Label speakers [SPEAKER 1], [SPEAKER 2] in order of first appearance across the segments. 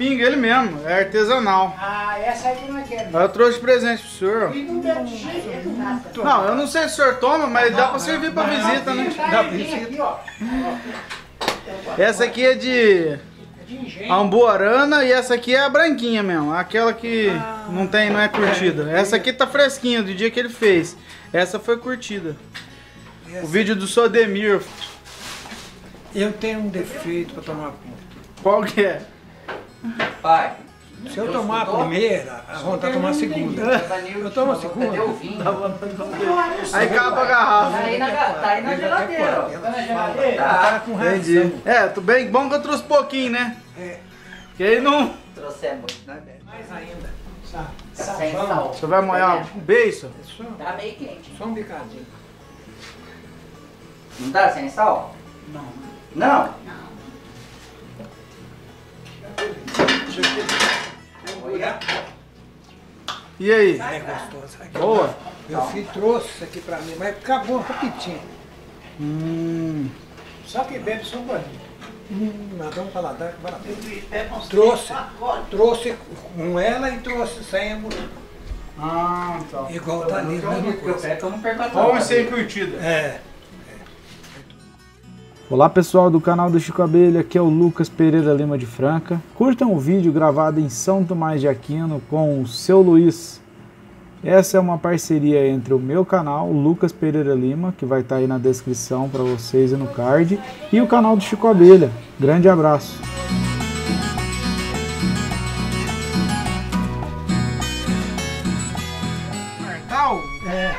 [SPEAKER 1] pinga, ele mesmo, é artesanal.
[SPEAKER 2] Ah, essa aí que não quero.
[SPEAKER 1] Aí eu trouxe de presente pro senhor.
[SPEAKER 2] E não deve.
[SPEAKER 1] Não, eu não sei se o senhor toma, mas dá pra servir pra visita, né?
[SPEAKER 2] Tá aí, aqui, ó.
[SPEAKER 1] Essa aqui é de ambuarana e essa aqui é a branquinha mesmo, aquela que não tem, não é curtida. Essa aqui tá fresquinha do dia que ele fez. Essa foi curtida. O vídeo do Sodemir,
[SPEAKER 3] Eu tenho um defeito para tomar conta.
[SPEAKER 1] qual que é?
[SPEAKER 4] Pai,
[SPEAKER 3] Se eu tomar a primeira, a vontade de tomar a segunda. Eu tomo a segunda.
[SPEAKER 4] O vinho?
[SPEAKER 1] Aí acaba a garrafa.
[SPEAKER 4] Tá aí na, tá aí na geladeira, ó.
[SPEAKER 2] Tá na geladeira?
[SPEAKER 3] Cara com.
[SPEAKER 1] Entendi. É, tudo bem, bom que eu trouxe pouquinho, né?
[SPEAKER 3] É.
[SPEAKER 1] Que aí não.
[SPEAKER 4] Trouxemos.
[SPEAKER 3] Mais ainda.
[SPEAKER 4] Sem sal.
[SPEAKER 1] Você vai molhar o beiço?
[SPEAKER 3] É
[SPEAKER 4] Tá meio quente.
[SPEAKER 3] só um bicadinho.
[SPEAKER 4] Não tá sem sal? Não. Não? Olha.
[SPEAKER 1] E aí?
[SPEAKER 3] É gostoso. Aqui,
[SPEAKER 1] Boa?
[SPEAKER 3] Meu filho trouxe isso aqui pra mim, mas acabou rapidinho.
[SPEAKER 1] Hum.
[SPEAKER 2] Só que bebe só bolinho.
[SPEAKER 3] Hum, nós vamos falar da a Trouxe. Trouxe com ela e trouxe sem a mulher.
[SPEAKER 1] Ah, então.
[SPEAKER 3] Igual tá ali, mesma
[SPEAKER 4] Eu
[SPEAKER 3] coisa.
[SPEAKER 4] pego como perguntar.
[SPEAKER 1] Bom e sem curtida.
[SPEAKER 3] É.
[SPEAKER 1] Olá pessoal do canal do Chico Abelha, aqui é o Lucas Pereira Lima de Franca. Curtam o vídeo gravado em São Tomás de Aquino com o seu Luiz. Essa é uma parceria entre o meu canal, o Lucas Pereira Lima, que vai estar aí na descrição para vocês e no card, e o canal do Chico Abelha. Grande abraço.
[SPEAKER 3] É.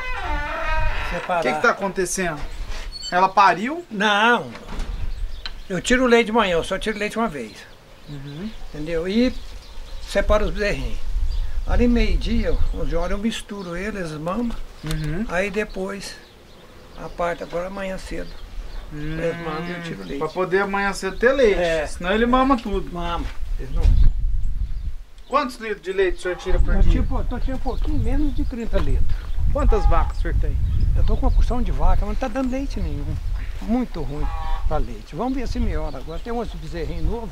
[SPEAKER 1] O que está acontecendo? Ela pariu?
[SPEAKER 3] Não. Eu tiro o leite de manhã, eu só tiro leite uma vez. Entendeu? E separo os bezerrinhos. Ali meio-dia, 11 horas, eu misturo eles, mamam. Aí depois, a parte agora amanhã cedo. Eles mamam e eu tiro o leite.
[SPEAKER 1] Para poder amanhã cedo ter leite,
[SPEAKER 3] É.
[SPEAKER 1] senão ele mama tudo.
[SPEAKER 3] Mama. Eles não.
[SPEAKER 1] Quantos litros de leite o senhor tira por
[SPEAKER 3] Eu
[SPEAKER 1] dia?
[SPEAKER 3] tipo, tô tirando um pouquinho menos de 30 litros.
[SPEAKER 1] Quantas vacas o senhor tem?
[SPEAKER 3] Eu tô com uma porção de vaca, mas não tá dando leite nenhum. Muito ruim para leite. Vamos ver se melhora agora. Tem uns bezerrinhos novos.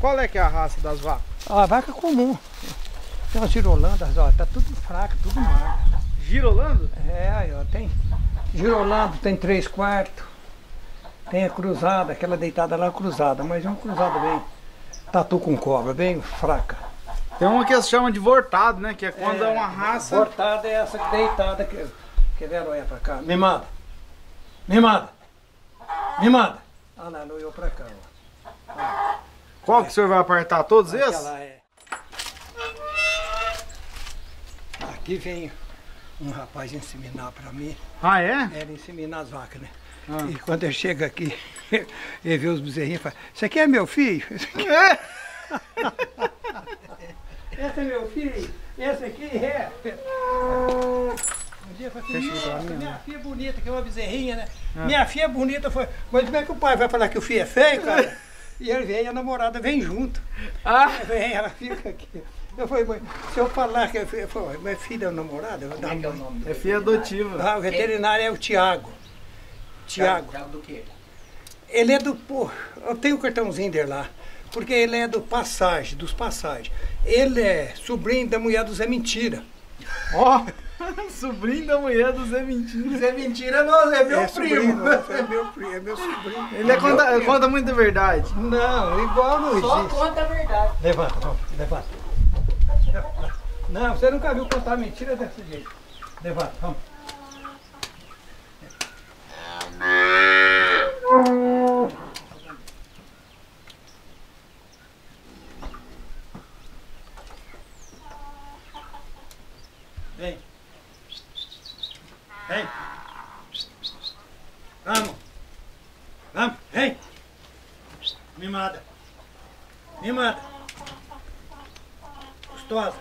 [SPEAKER 1] Qual é que é a raça das vacas?
[SPEAKER 3] A vaca comum. Tem umas girolandas, ó, tá tudo fraco, tudo magro.
[SPEAKER 1] Girolando?
[SPEAKER 3] É, aí, ó, tem girolando, tem três quartos. Tem a cruzada, aquela deitada lá cruzada, mas é uma cruzada bem tatu com cobra, bem fraca.
[SPEAKER 1] Tem uma que se chama de vortado, né? Que é quando é, uma raça.
[SPEAKER 3] Cortada é essa deitada que. Quer ver, olha pra cá. Mimada. Mimada. Mimada. Ah, não, não, eu pra cá, ó.
[SPEAKER 1] Qual que o senhor vai apartar? Todos esses?
[SPEAKER 3] Aquela é. Aqui vem um rapaz inseminar pra mim.
[SPEAKER 1] Ah, é?
[SPEAKER 3] Era inseminar as vacas, né?
[SPEAKER 1] Ah.
[SPEAKER 3] E quando eu chego aqui, ele vê os bezerrinhos e fala, isso aqui é meu filho? Esse aqui esse é meu filho? Esse aqui é. Um dia eu falei assim, "Nossa, minha filha é bonita, que é uma bezerrinha, né? Minha filha é bonita, foi. Mas como é que o pai vai falar que o filho é feio, cara? E ele vem, a namorada vem junto.
[SPEAKER 1] Ah,
[SPEAKER 3] Vem, ela fica aqui. Eu falei, mãe, se eu falar que é filho, eu falei, mas filha é namorada, eu vou dar
[SPEAKER 4] é que é nome?
[SPEAKER 1] é filha adotiva.
[SPEAKER 3] Ah, o veterinário é o Tiago. Tiago.
[SPEAKER 4] Tiago do quê?
[SPEAKER 3] Ele é do. Pô, eu tenho o cartãozinho dele lá. Porque ele é do Passagem, dos Passagens. Ele é sobrinho da mulher do Zé Mentira.
[SPEAKER 1] Ó, sobrinho da mulher do Zé Mentira.
[SPEAKER 4] Zé Mentira não, é meu
[SPEAKER 3] é sobrinho, nossa, é meu primo, é meu sobrinho.
[SPEAKER 1] Ele é conta, conta muita verdade.
[SPEAKER 3] Não, igual não
[SPEAKER 4] Só
[SPEAKER 3] existe.
[SPEAKER 4] conta a verdade.
[SPEAKER 3] Levanta, vamos, levanta. Não, você nunca viu contar mentira desse jeito. Levanta, vamos. Vem. Vem. Vamos. Vamos, vem. Mimada. Mimada. Gostosa.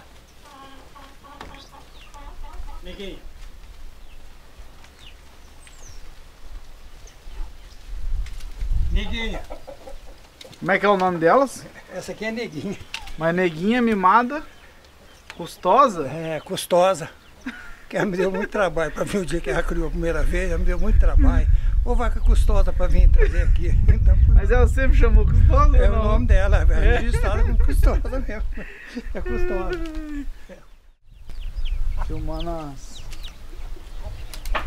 [SPEAKER 3] Neguinho. Neguinha.
[SPEAKER 1] Como é que é o nome delas?
[SPEAKER 3] Essa aqui é neguinha.
[SPEAKER 1] Uma neguinha mimada, custosa.
[SPEAKER 3] É, custosa. que ela me deu muito trabalho para ver o dia que ela criou a primeira vez, ela me deu muito trabalho. Ô vaca custosa para vir trazer aqui. Então,
[SPEAKER 1] Mas ela sempre chamou Custosa?
[SPEAKER 3] é o nome dela, é registrada como custosa mesmo. É custosa.
[SPEAKER 1] Filmando as,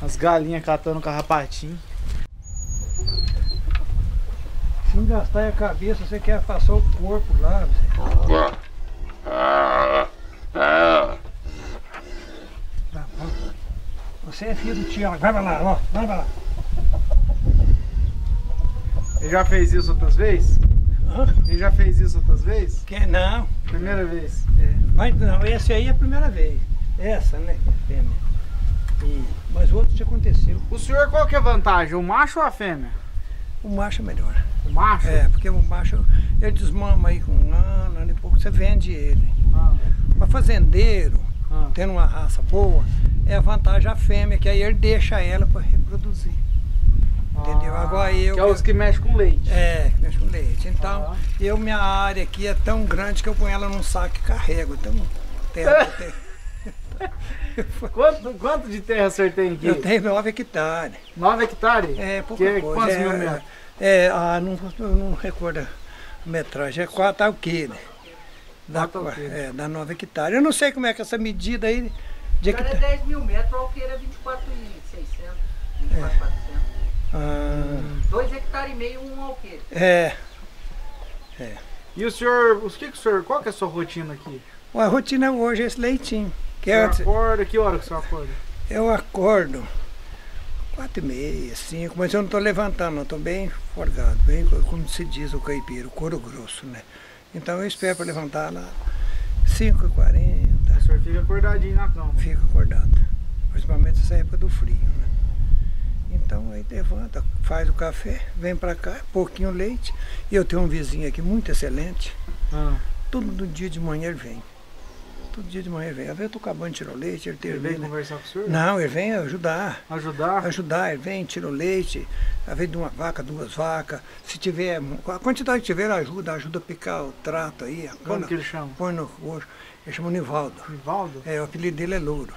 [SPEAKER 1] as galinhas catando carrapatinho.
[SPEAKER 3] Se não gastar a cabeça, você quer passar o corpo lá. Você. Você é filho do Tiago, vai pra lá, ó, vai pra lá.
[SPEAKER 1] Ele já fez isso outras vezes?
[SPEAKER 3] Hã?
[SPEAKER 1] Ele já fez isso outras vezes?
[SPEAKER 3] Quer não?
[SPEAKER 1] Primeira vez.
[SPEAKER 3] É. Mas não, esse aí é a primeira vez. Essa, né? Fêmea. E, mas o outro já aconteceu.
[SPEAKER 1] O senhor qual que é a vantagem? O macho ou a fêmea?
[SPEAKER 3] O macho é melhor.
[SPEAKER 1] O macho?
[SPEAKER 3] É, porque o macho, ele desmama aí com um ano, ano e pouco, você vende ele.
[SPEAKER 1] Ah,
[SPEAKER 3] Para fazendeiro,
[SPEAKER 1] ah.
[SPEAKER 3] tendo uma raça boa, é a vantagem a fêmea, que aí ele deixa ela para reproduzir. Entendeu? Agora eu-
[SPEAKER 1] Que é os que mexem com leite.
[SPEAKER 3] É, que mexe com leite. Então,
[SPEAKER 1] Ah.
[SPEAKER 3] eu, minha área aqui é tão grande que eu ponho ela num saco e carrego. Então, eu tenho.
[SPEAKER 1] Quanto, quanto de terra o senhor tem aqui?
[SPEAKER 3] Eu tenho 9 hectares.
[SPEAKER 1] 9 hectares?
[SPEAKER 3] É, pouca
[SPEAKER 1] Que-
[SPEAKER 3] coisa.
[SPEAKER 1] quantos
[SPEAKER 3] é,
[SPEAKER 1] mil
[SPEAKER 3] é,
[SPEAKER 1] metros?
[SPEAKER 3] é, ah, não, eu não recordo a metragem. É 4 alqueires. Dá,
[SPEAKER 1] Quatro alqueires.
[SPEAKER 3] é, dá 9 hectares. Eu não sei como é que essa medida aí de
[SPEAKER 4] O cara é
[SPEAKER 3] hectare.
[SPEAKER 4] 10 mil metros, o alqueire é 24,600, 24,400.
[SPEAKER 3] Ah,
[SPEAKER 4] 2 hectares e meio, um alqueire.
[SPEAKER 3] é.
[SPEAKER 1] E o senhor, o que que o senhor, qual que é a sua rotina aqui?
[SPEAKER 3] A rotina hoje é esse leitinho. Que
[SPEAKER 1] O senhor
[SPEAKER 3] antes,
[SPEAKER 1] acorda, que hora que o senhor acorda?
[SPEAKER 3] eu acordo quatro e meia, cinco, mas eu não estou levantando, estou bem forgado, bem co- como se diz o caipira, o couro grosso, né? Então eu espero para levantar lá 5 e 40
[SPEAKER 1] O senhor fica acordadinho na cama.
[SPEAKER 3] fico acordado. Principalmente essa época do frio, né? Então aí levanta, faz o café, vem para cá, pouquinho leite. E eu tenho um vizinho aqui muito excelente.
[SPEAKER 1] Ah,
[SPEAKER 3] Todo dia de manhã ele vem. Todo dia de manhã ele vem. Às vezes eu tô acabando de tirar o leite, ele
[SPEAKER 1] ele veio
[SPEAKER 3] termina.
[SPEAKER 1] conversar com o senhor?
[SPEAKER 3] Não, ele vem ajudar.
[SPEAKER 1] Ajudar?
[SPEAKER 3] Ajudar, ele vem, tira o leite, às vezes de uma vaca, duas vacas. Se tiver, a quantidade que tiver, ajuda, ajuda a picar o trato aí,
[SPEAKER 1] Como
[SPEAKER 3] cana,
[SPEAKER 1] que ele chama?
[SPEAKER 3] põe no roxo. Ele chama Nivaldo.
[SPEAKER 1] Rivaldo?
[SPEAKER 3] É, o apelido dele é Louro.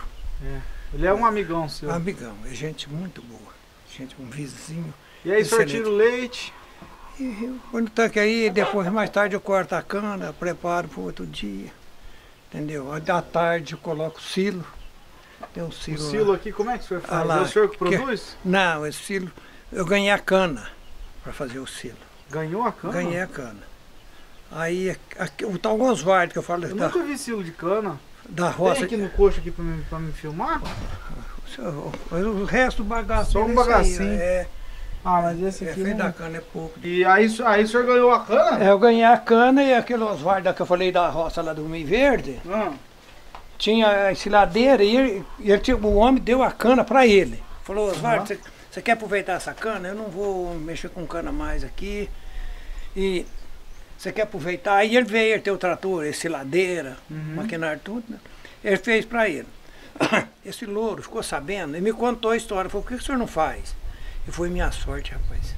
[SPEAKER 1] Ele é um amigão seu.
[SPEAKER 3] Amigão, é gente muito boa. Gente, um vizinho.
[SPEAKER 1] E aí o senhor
[SPEAKER 3] Excelente.
[SPEAKER 1] tira o leite,
[SPEAKER 3] E põe no tanque aí, depois mais tarde eu corto a cana, preparo para o outro dia. Entendeu? Aí Da tarde eu coloco o silo. Tem um
[SPEAKER 1] o
[SPEAKER 3] silo. lá.
[SPEAKER 1] silo aqui, como é que o senhor
[SPEAKER 3] Ah
[SPEAKER 1] faz?
[SPEAKER 3] lá,
[SPEAKER 1] é o senhor que
[SPEAKER 3] que-
[SPEAKER 1] produz?
[SPEAKER 3] Não, esse silo. Eu ganhei a cana para fazer o silo.
[SPEAKER 1] Ganhou a cana?
[SPEAKER 3] Ganhei a cana. Aí aqui, o tal Oswald que eu falo
[SPEAKER 1] Eu
[SPEAKER 3] da,
[SPEAKER 1] nunca vi silo de cana.
[SPEAKER 3] da
[SPEAKER 1] Tem
[SPEAKER 3] roça.
[SPEAKER 1] aqui no coxo aqui pra me, pra me filmar?
[SPEAKER 3] O, o resto do bagaço.
[SPEAKER 1] Só um
[SPEAKER 3] é isso aí,
[SPEAKER 1] bagacinho.
[SPEAKER 3] É,
[SPEAKER 1] Ah, mas esse
[SPEAKER 3] é
[SPEAKER 1] aqui
[SPEAKER 3] feito
[SPEAKER 1] não...
[SPEAKER 3] da cana, é pouco.
[SPEAKER 1] E aí, o- aí o senhor ganhou a cana?
[SPEAKER 3] É, eu ganhei a cana e aquele Oswald que eu falei da roça lá do Meio Verde.
[SPEAKER 1] Ah,
[SPEAKER 3] tinha a ensiladeira e, ele, e ele tinha- o homem deu a cana para ele. Falou, Oswaldo, você você quer aproveitar essa cana? Eu não vou mexer com cana mais aqui. E você quer aproveitar? Aí ele veio, ele tem o trator, ensiladeira,
[SPEAKER 1] Uhum.
[SPEAKER 3] maquinário, tudo. Né? Ele fez para ele. Esse louro ficou sabendo e me contou a história. Falou, por que que o senhor não faz? E foi minha sorte, rapaz.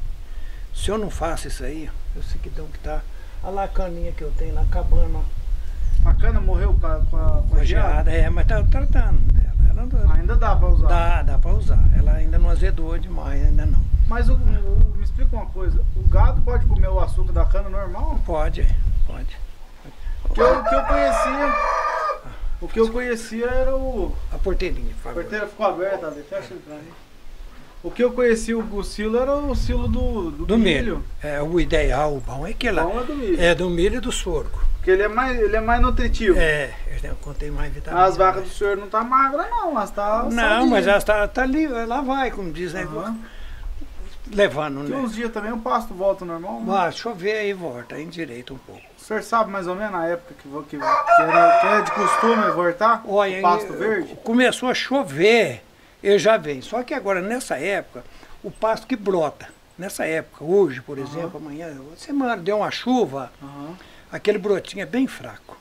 [SPEAKER 3] Se eu não faço isso aí, eu sei que dão que tá. Olha lá a caninha que eu tenho lá, acabando, ó.
[SPEAKER 1] a cana morreu com a, com a, com a geada?
[SPEAKER 3] é, mas tá tratando dela. Ela
[SPEAKER 1] Ainda dá pra usar.
[SPEAKER 3] dá, dá pra usar. Ela ainda não azedou demais, ainda não.
[SPEAKER 1] Mas o, o- me explica uma coisa, o gado pode comer o açúcar da cana normal?
[SPEAKER 3] Pode, pode.
[SPEAKER 1] O que eu, o que eu conhecia, o que eu conhecia era o...
[SPEAKER 3] A porteirinha, por
[SPEAKER 1] A porteira ficou aberta, ali, fecha pra mim. O que eu conhecia o, o silo era o silo do, do,
[SPEAKER 3] Do milho. É, o ideal, o bom é que
[SPEAKER 1] Bom é do milho.
[SPEAKER 3] é do milho e do sorgo.
[SPEAKER 1] Porque ele é mais, ele é mais nutritivo.
[SPEAKER 3] É, eu contei mais vitamina.
[SPEAKER 1] As vacas do senhor não tá magra não, mas tá
[SPEAKER 3] Não,
[SPEAKER 1] sadia.
[SPEAKER 3] mas ela tá, tá ali, ela vai, como diz, né?
[SPEAKER 1] Aham.
[SPEAKER 3] Levando,
[SPEAKER 1] Daqui
[SPEAKER 3] né?
[SPEAKER 1] uns dias também o pasto volta normal. né?
[SPEAKER 3] Chover aí volta, aí endireita um pouco.
[SPEAKER 1] O senhor sabe mais ou menos a época que, que, que, era, que era de costume voltar?
[SPEAKER 3] Olha,
[SPEAKER 1] o pasto
[SPEAKER 3] aí,
[SPEAKER 1] verde?
[SPEAKER 3] começou a chover, ele já vem. Só que agora, nessa época, o pasto que brota. Nessa época, hoje, por exemplo, amanhã, semana deu uma chuva,
[SPEAKER 1] Aham.
[SPEAKER 3] aquele brotinho é bem fraco.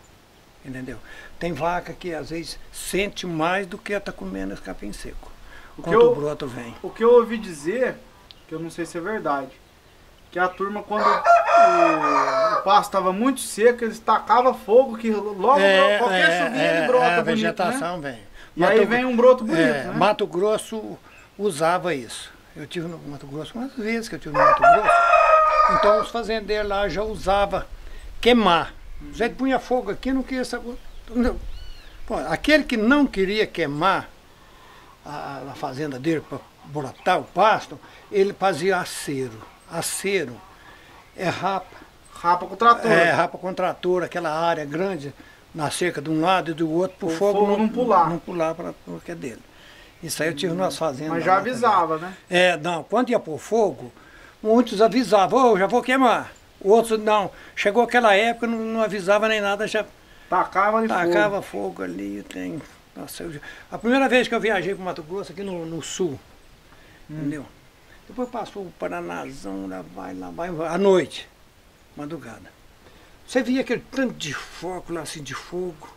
[SPEAKER 3] Entendeu? Tem vaca que às vezes sente mais do que está comendo esse capim seco.
[SPEAKER 1] O que
[SPEAKER 3] Quando
[SPEAKER 1] eu-
[SPEAKER 3] o broto vem.
[SPEAKER 1] O que eu ouvi dizer, que eu não sei se é verdade, que a turma quando o, o pasto estava muito seco, eles tacavam fogo que logo qualquer chuvinha ele brota
[SPEAKER 3] a
[SPEAKER 1] bonito, né?
[SPEAKER 3] vegetação vem.
[SPEAKER 1] E aí
[SPEAKER 3] Mato-
[SPEAKER 1] vem um broto bonito,
[SPEAKER 3] É,
[SPEAKER 1] né?
[SPEAKER 3] Mato Grosso usava isso. Eu tive no Mato Grosso umas vezes que eu tive no Mato Grosso. Então os fazendeiros lá já usavam queimar. Já punha fogo aqui, não queria saber. Pô, aquele que não queria queimar a, a fazenda dele para brotar o pasto, ele fazia acero. Acero é rapa.
[SPEAKER 1] Rapa com trator.
[SPEAKER 3] É, rapa com trator, aquela área grande na cerca de um lado e do outro, para o fogo,
[SPEAKER 1] fogo não pular.
[SPEAKER 3] Não pular para o que é dele. Isso aí eu tive nas fazendas.
[SPEAKER 1] Mas já
[SPEAKER 3] também.
[SPEAKER 1] avisava, né?
[SPEAKER 3] É, não, quando ia pôr fogo, muitos avisavam, ô, já vou queimar. Outros não. Chegou aquela época, não, não avisava nem nada, já
[SPEAKER 1] Tacava ali
[SPEAKER 3] tacava fogo ali. Tem, nossa, eu, a primeira vez que eu viajei para Mato Grosso, aqui no, no sul, entendeu? Depois passou o Paranazão, lá vai, lá vai, à noite, madrugada. Você via aquele tanto de fogo lá, assim, de fogo.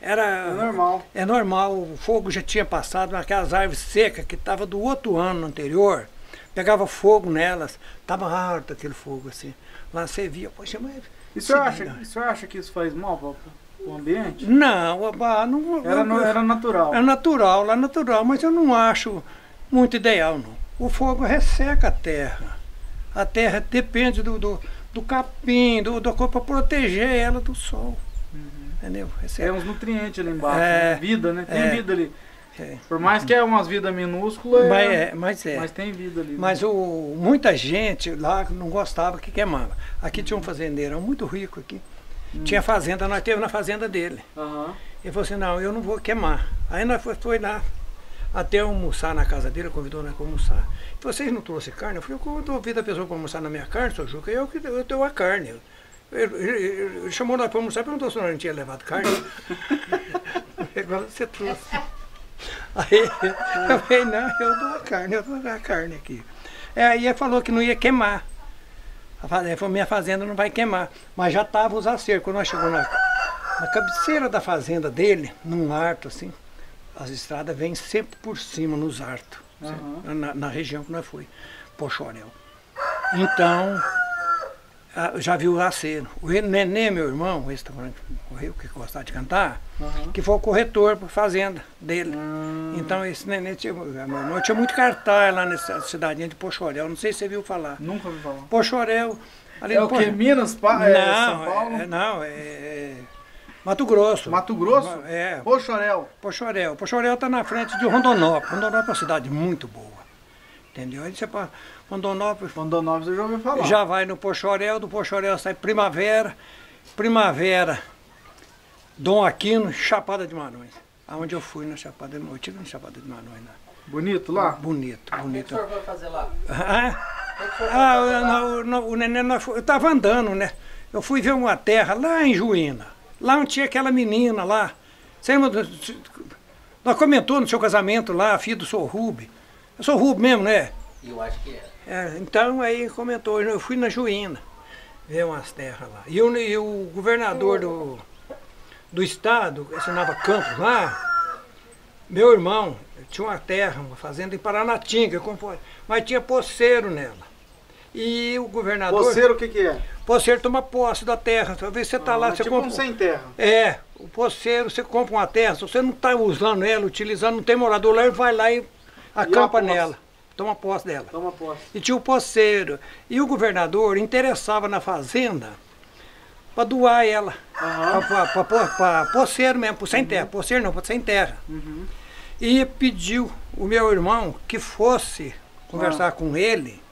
[SPEAKER 3] Era.
[SPEAKER 1] É normal.
[SPEAKER 3] É normal, o fogo já tinha passado naquelas árvores secas que estavam do outro ano anterior, pegava fogo nelas, estava alto aquele fogo assim. Lá você via, poxa, mas.
[SPEAKER 1] E o senhor
[SPEAKER 3] se
[SPEAKER 1] acha, senhor acha que isso faz mal para o ambiente?
[SPEAKER 3] Não, ah, não
[SPEAKER 1] Era, no- era natural.
[SPEAKER 3] é natural, lá é natural, mas eu não acho muito ideal não. O fogo resseca a terra. A terra depende do, do, do capim, do, da coisa para proteger ela do sol. Entendeu?
[SPEAKER 1] É
[SPEAKER 3] Resseca.
[SPEAKER 1] uns nutrientes ali embaixo.
[SPEAKER 3] É.
[SPEAKER 1] né? Vida, né? Tem
[SPEAKER 3] É.
[SPEAKER 1] vida ali.
[SPEAKER 3] É.
[SPEAKER 1] Por mais que é umas vidas minúsculas,
[SPEAKER 3] Mas
[SPEAKER 1] é,
[SPEAKER 3] é, mas é.
[SPEAKER 1] mas tem vida ali. né?
[SPEAKER 3] Mas o, muita gente lá não gostava que queimava. Aqui tinha um fazendeiro muito rico aqui. Tinha fazenda, nós teve na fazenda dele.
[SPEAKER 1] Aham.
[SPEAKER 3] Ele falou assim, não, eu não vou queimar. Aí nós foi, foi lá até almoçar na casa dele, convidou nós para almoçar. Vocês não trouxeram carne? Eu falei, eu convido a pessoa para almoçar na minha carne, seu Juca, eu que eu a carne. Ele, ele- ele chamou nós para almoçar e perguntou se nós não tinha levado carne. Agora você trouxe. Aí eu falei, não, eu dou a carne, eu dou a carne aqui. É, Aí ele falou que não ia queimar. Ele falou, minha fazenda não vai queimar. Mas já estava os acertos. Quando nós chegamos na, na cabeceira da fazenda dele, num arto assim, as estradas vêm sempre por cima, nos artos.
[SPEAKER 1] Aham.
[SPEAKER 3] Na, na região que nós foi, Pochorel. Então, ah, já viu o acero. O Nenê, meu irmão, esse tamanho que morreu, que gostava de cantar,
[SPEAKER 1] Aham.
[SPEAKER 3] que foi o corretor para fazenda dele.
[SPEAKER 1] Hum.
[SPEAKER 3] Então esse neném tinha, meu irmão, tinha muito cartaz lá nessa cidadinha de Pochorel, não sei se você viu falar.
[SPEAKER 1] Nunca ouvi falar.
[SPEAKER 3] Pochorel. Ali
[SPEAKER 1] É o que? Minas, pa, é,
[SPEAKER 3] não,
[SPEAKER 1] São Paulo?
[SPEAKER 3] é- não, é, é Mato Grosso.
[SPEAKER 1] Mato Grosso?
[SPEAKER 3] É,
[SPEAKER 1] Pochorel.
[SPEAKER 3] Pochorel. Pochorel está na frente de Rondonópolis. Rondonópolis é uma cidade muito boa. Entendeu? Aí você para Rondonópolis,
[SPEAKER 1] Rondonópolis eu já ouvi falar.
[SPEAKER 3] já vai no Pochorel, do Pochorel sai Primavera, Primavera, Dom Aquino, Chapada de Marões. Aonde eu fui na Chapada de Marões. Eu tive na Chapada de Marões lá.
[SPEAKER 1] Bonito lá?
[SPEAKER 3] Bonito,
[SPEAKER 4] O que o
[SPEAKER 3] bonito.
[SPEAKER 4] senhor vai fazer lá?
[SPEAKER 3] Ah, ah, o- não, não, o neném, eu estava andando, né? Eu fui ver uma terra lá em Juína. Lá onde tinha aquela menina lá. Você lembra? comentou no seu casamento lá, a filha do Sr. Rube. Eu sou Rube mesmo, né?
[SPEAKER 4] Eu acho que é.
[SPEAKER 3] É, então aí comentou, eu fui na Juína ver umas terras lá. E, o- e o governador do, do estado, que assinava Campos lá, meu irmão, tinha uma terra, uma fazenda em Paranatinga, mas tinha poceiro nela. E o governador.
[SPEAKER 1] Poceiro o que que é?
[SPEAKER 3] Poceiro toma posse da terra. Talvez você está lá,
[SPEAKER 1] Ah,
[SPEAKER 3] você
[SPEAKER 1] tipo
[SPEAKER 3] compra.
[SPEAKER 1] um sem terra.
[SPEAKER 3] É, o poceiro, você compra uma terra, se você não está usando ela, utilizando, não tem morador lá, ele vai lá e acampa
[SPEAKER 1] posse?
[SPEAKER 3] nela. Toma posse dela.
[SPEAKER 1] Toma posse.
[SPEAKER 3] E tinha o poceiro. E o governador interessava na fazenda para doar ela. Para poceiro mesmo, pro sem terra. Poceiro não, para sem terra.
[SPEAKER 1] Uhum.
[SPEAKER 3] E pediu o meu irmão que fosse
[SPEAKER 1] Ah.
[SPEAKER 3] conversar com ele,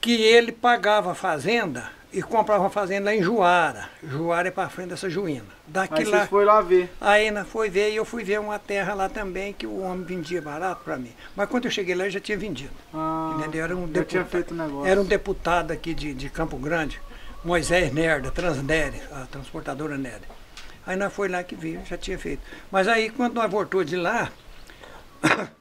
[SPEAKER 3] que ele pagava a fazenda e comprava uma fazenda lá em Juara. Juara é para frente dessa Juína. Daqui
[SPEAKER 1] Aí
[SPEAKER 3] lá.
[SPEAKER 1] foram lá ver.
[SPEAKER 3] Aí nós foi ver e eu fui ver uma terra lá também que o homem vendia barato para mim. Mas quando eu cheguei lá, eu já tinha vendido.
[SPEAKER 1] Ah,
[SPEAKER 3] Entendeu? Era um
[SPEAKER 1] já tinha
[SPEAKER 3] deputado.
[SPEAKER 1] feito negócio.
[SPEAKER 3] Era um deputado aqui de, de Campo Grande, Moisés Nerda, Transnere, a transportadora Nerda. Aí nós foi lá que viu, já tinha feito. Mas aí quando nós voltou de lá,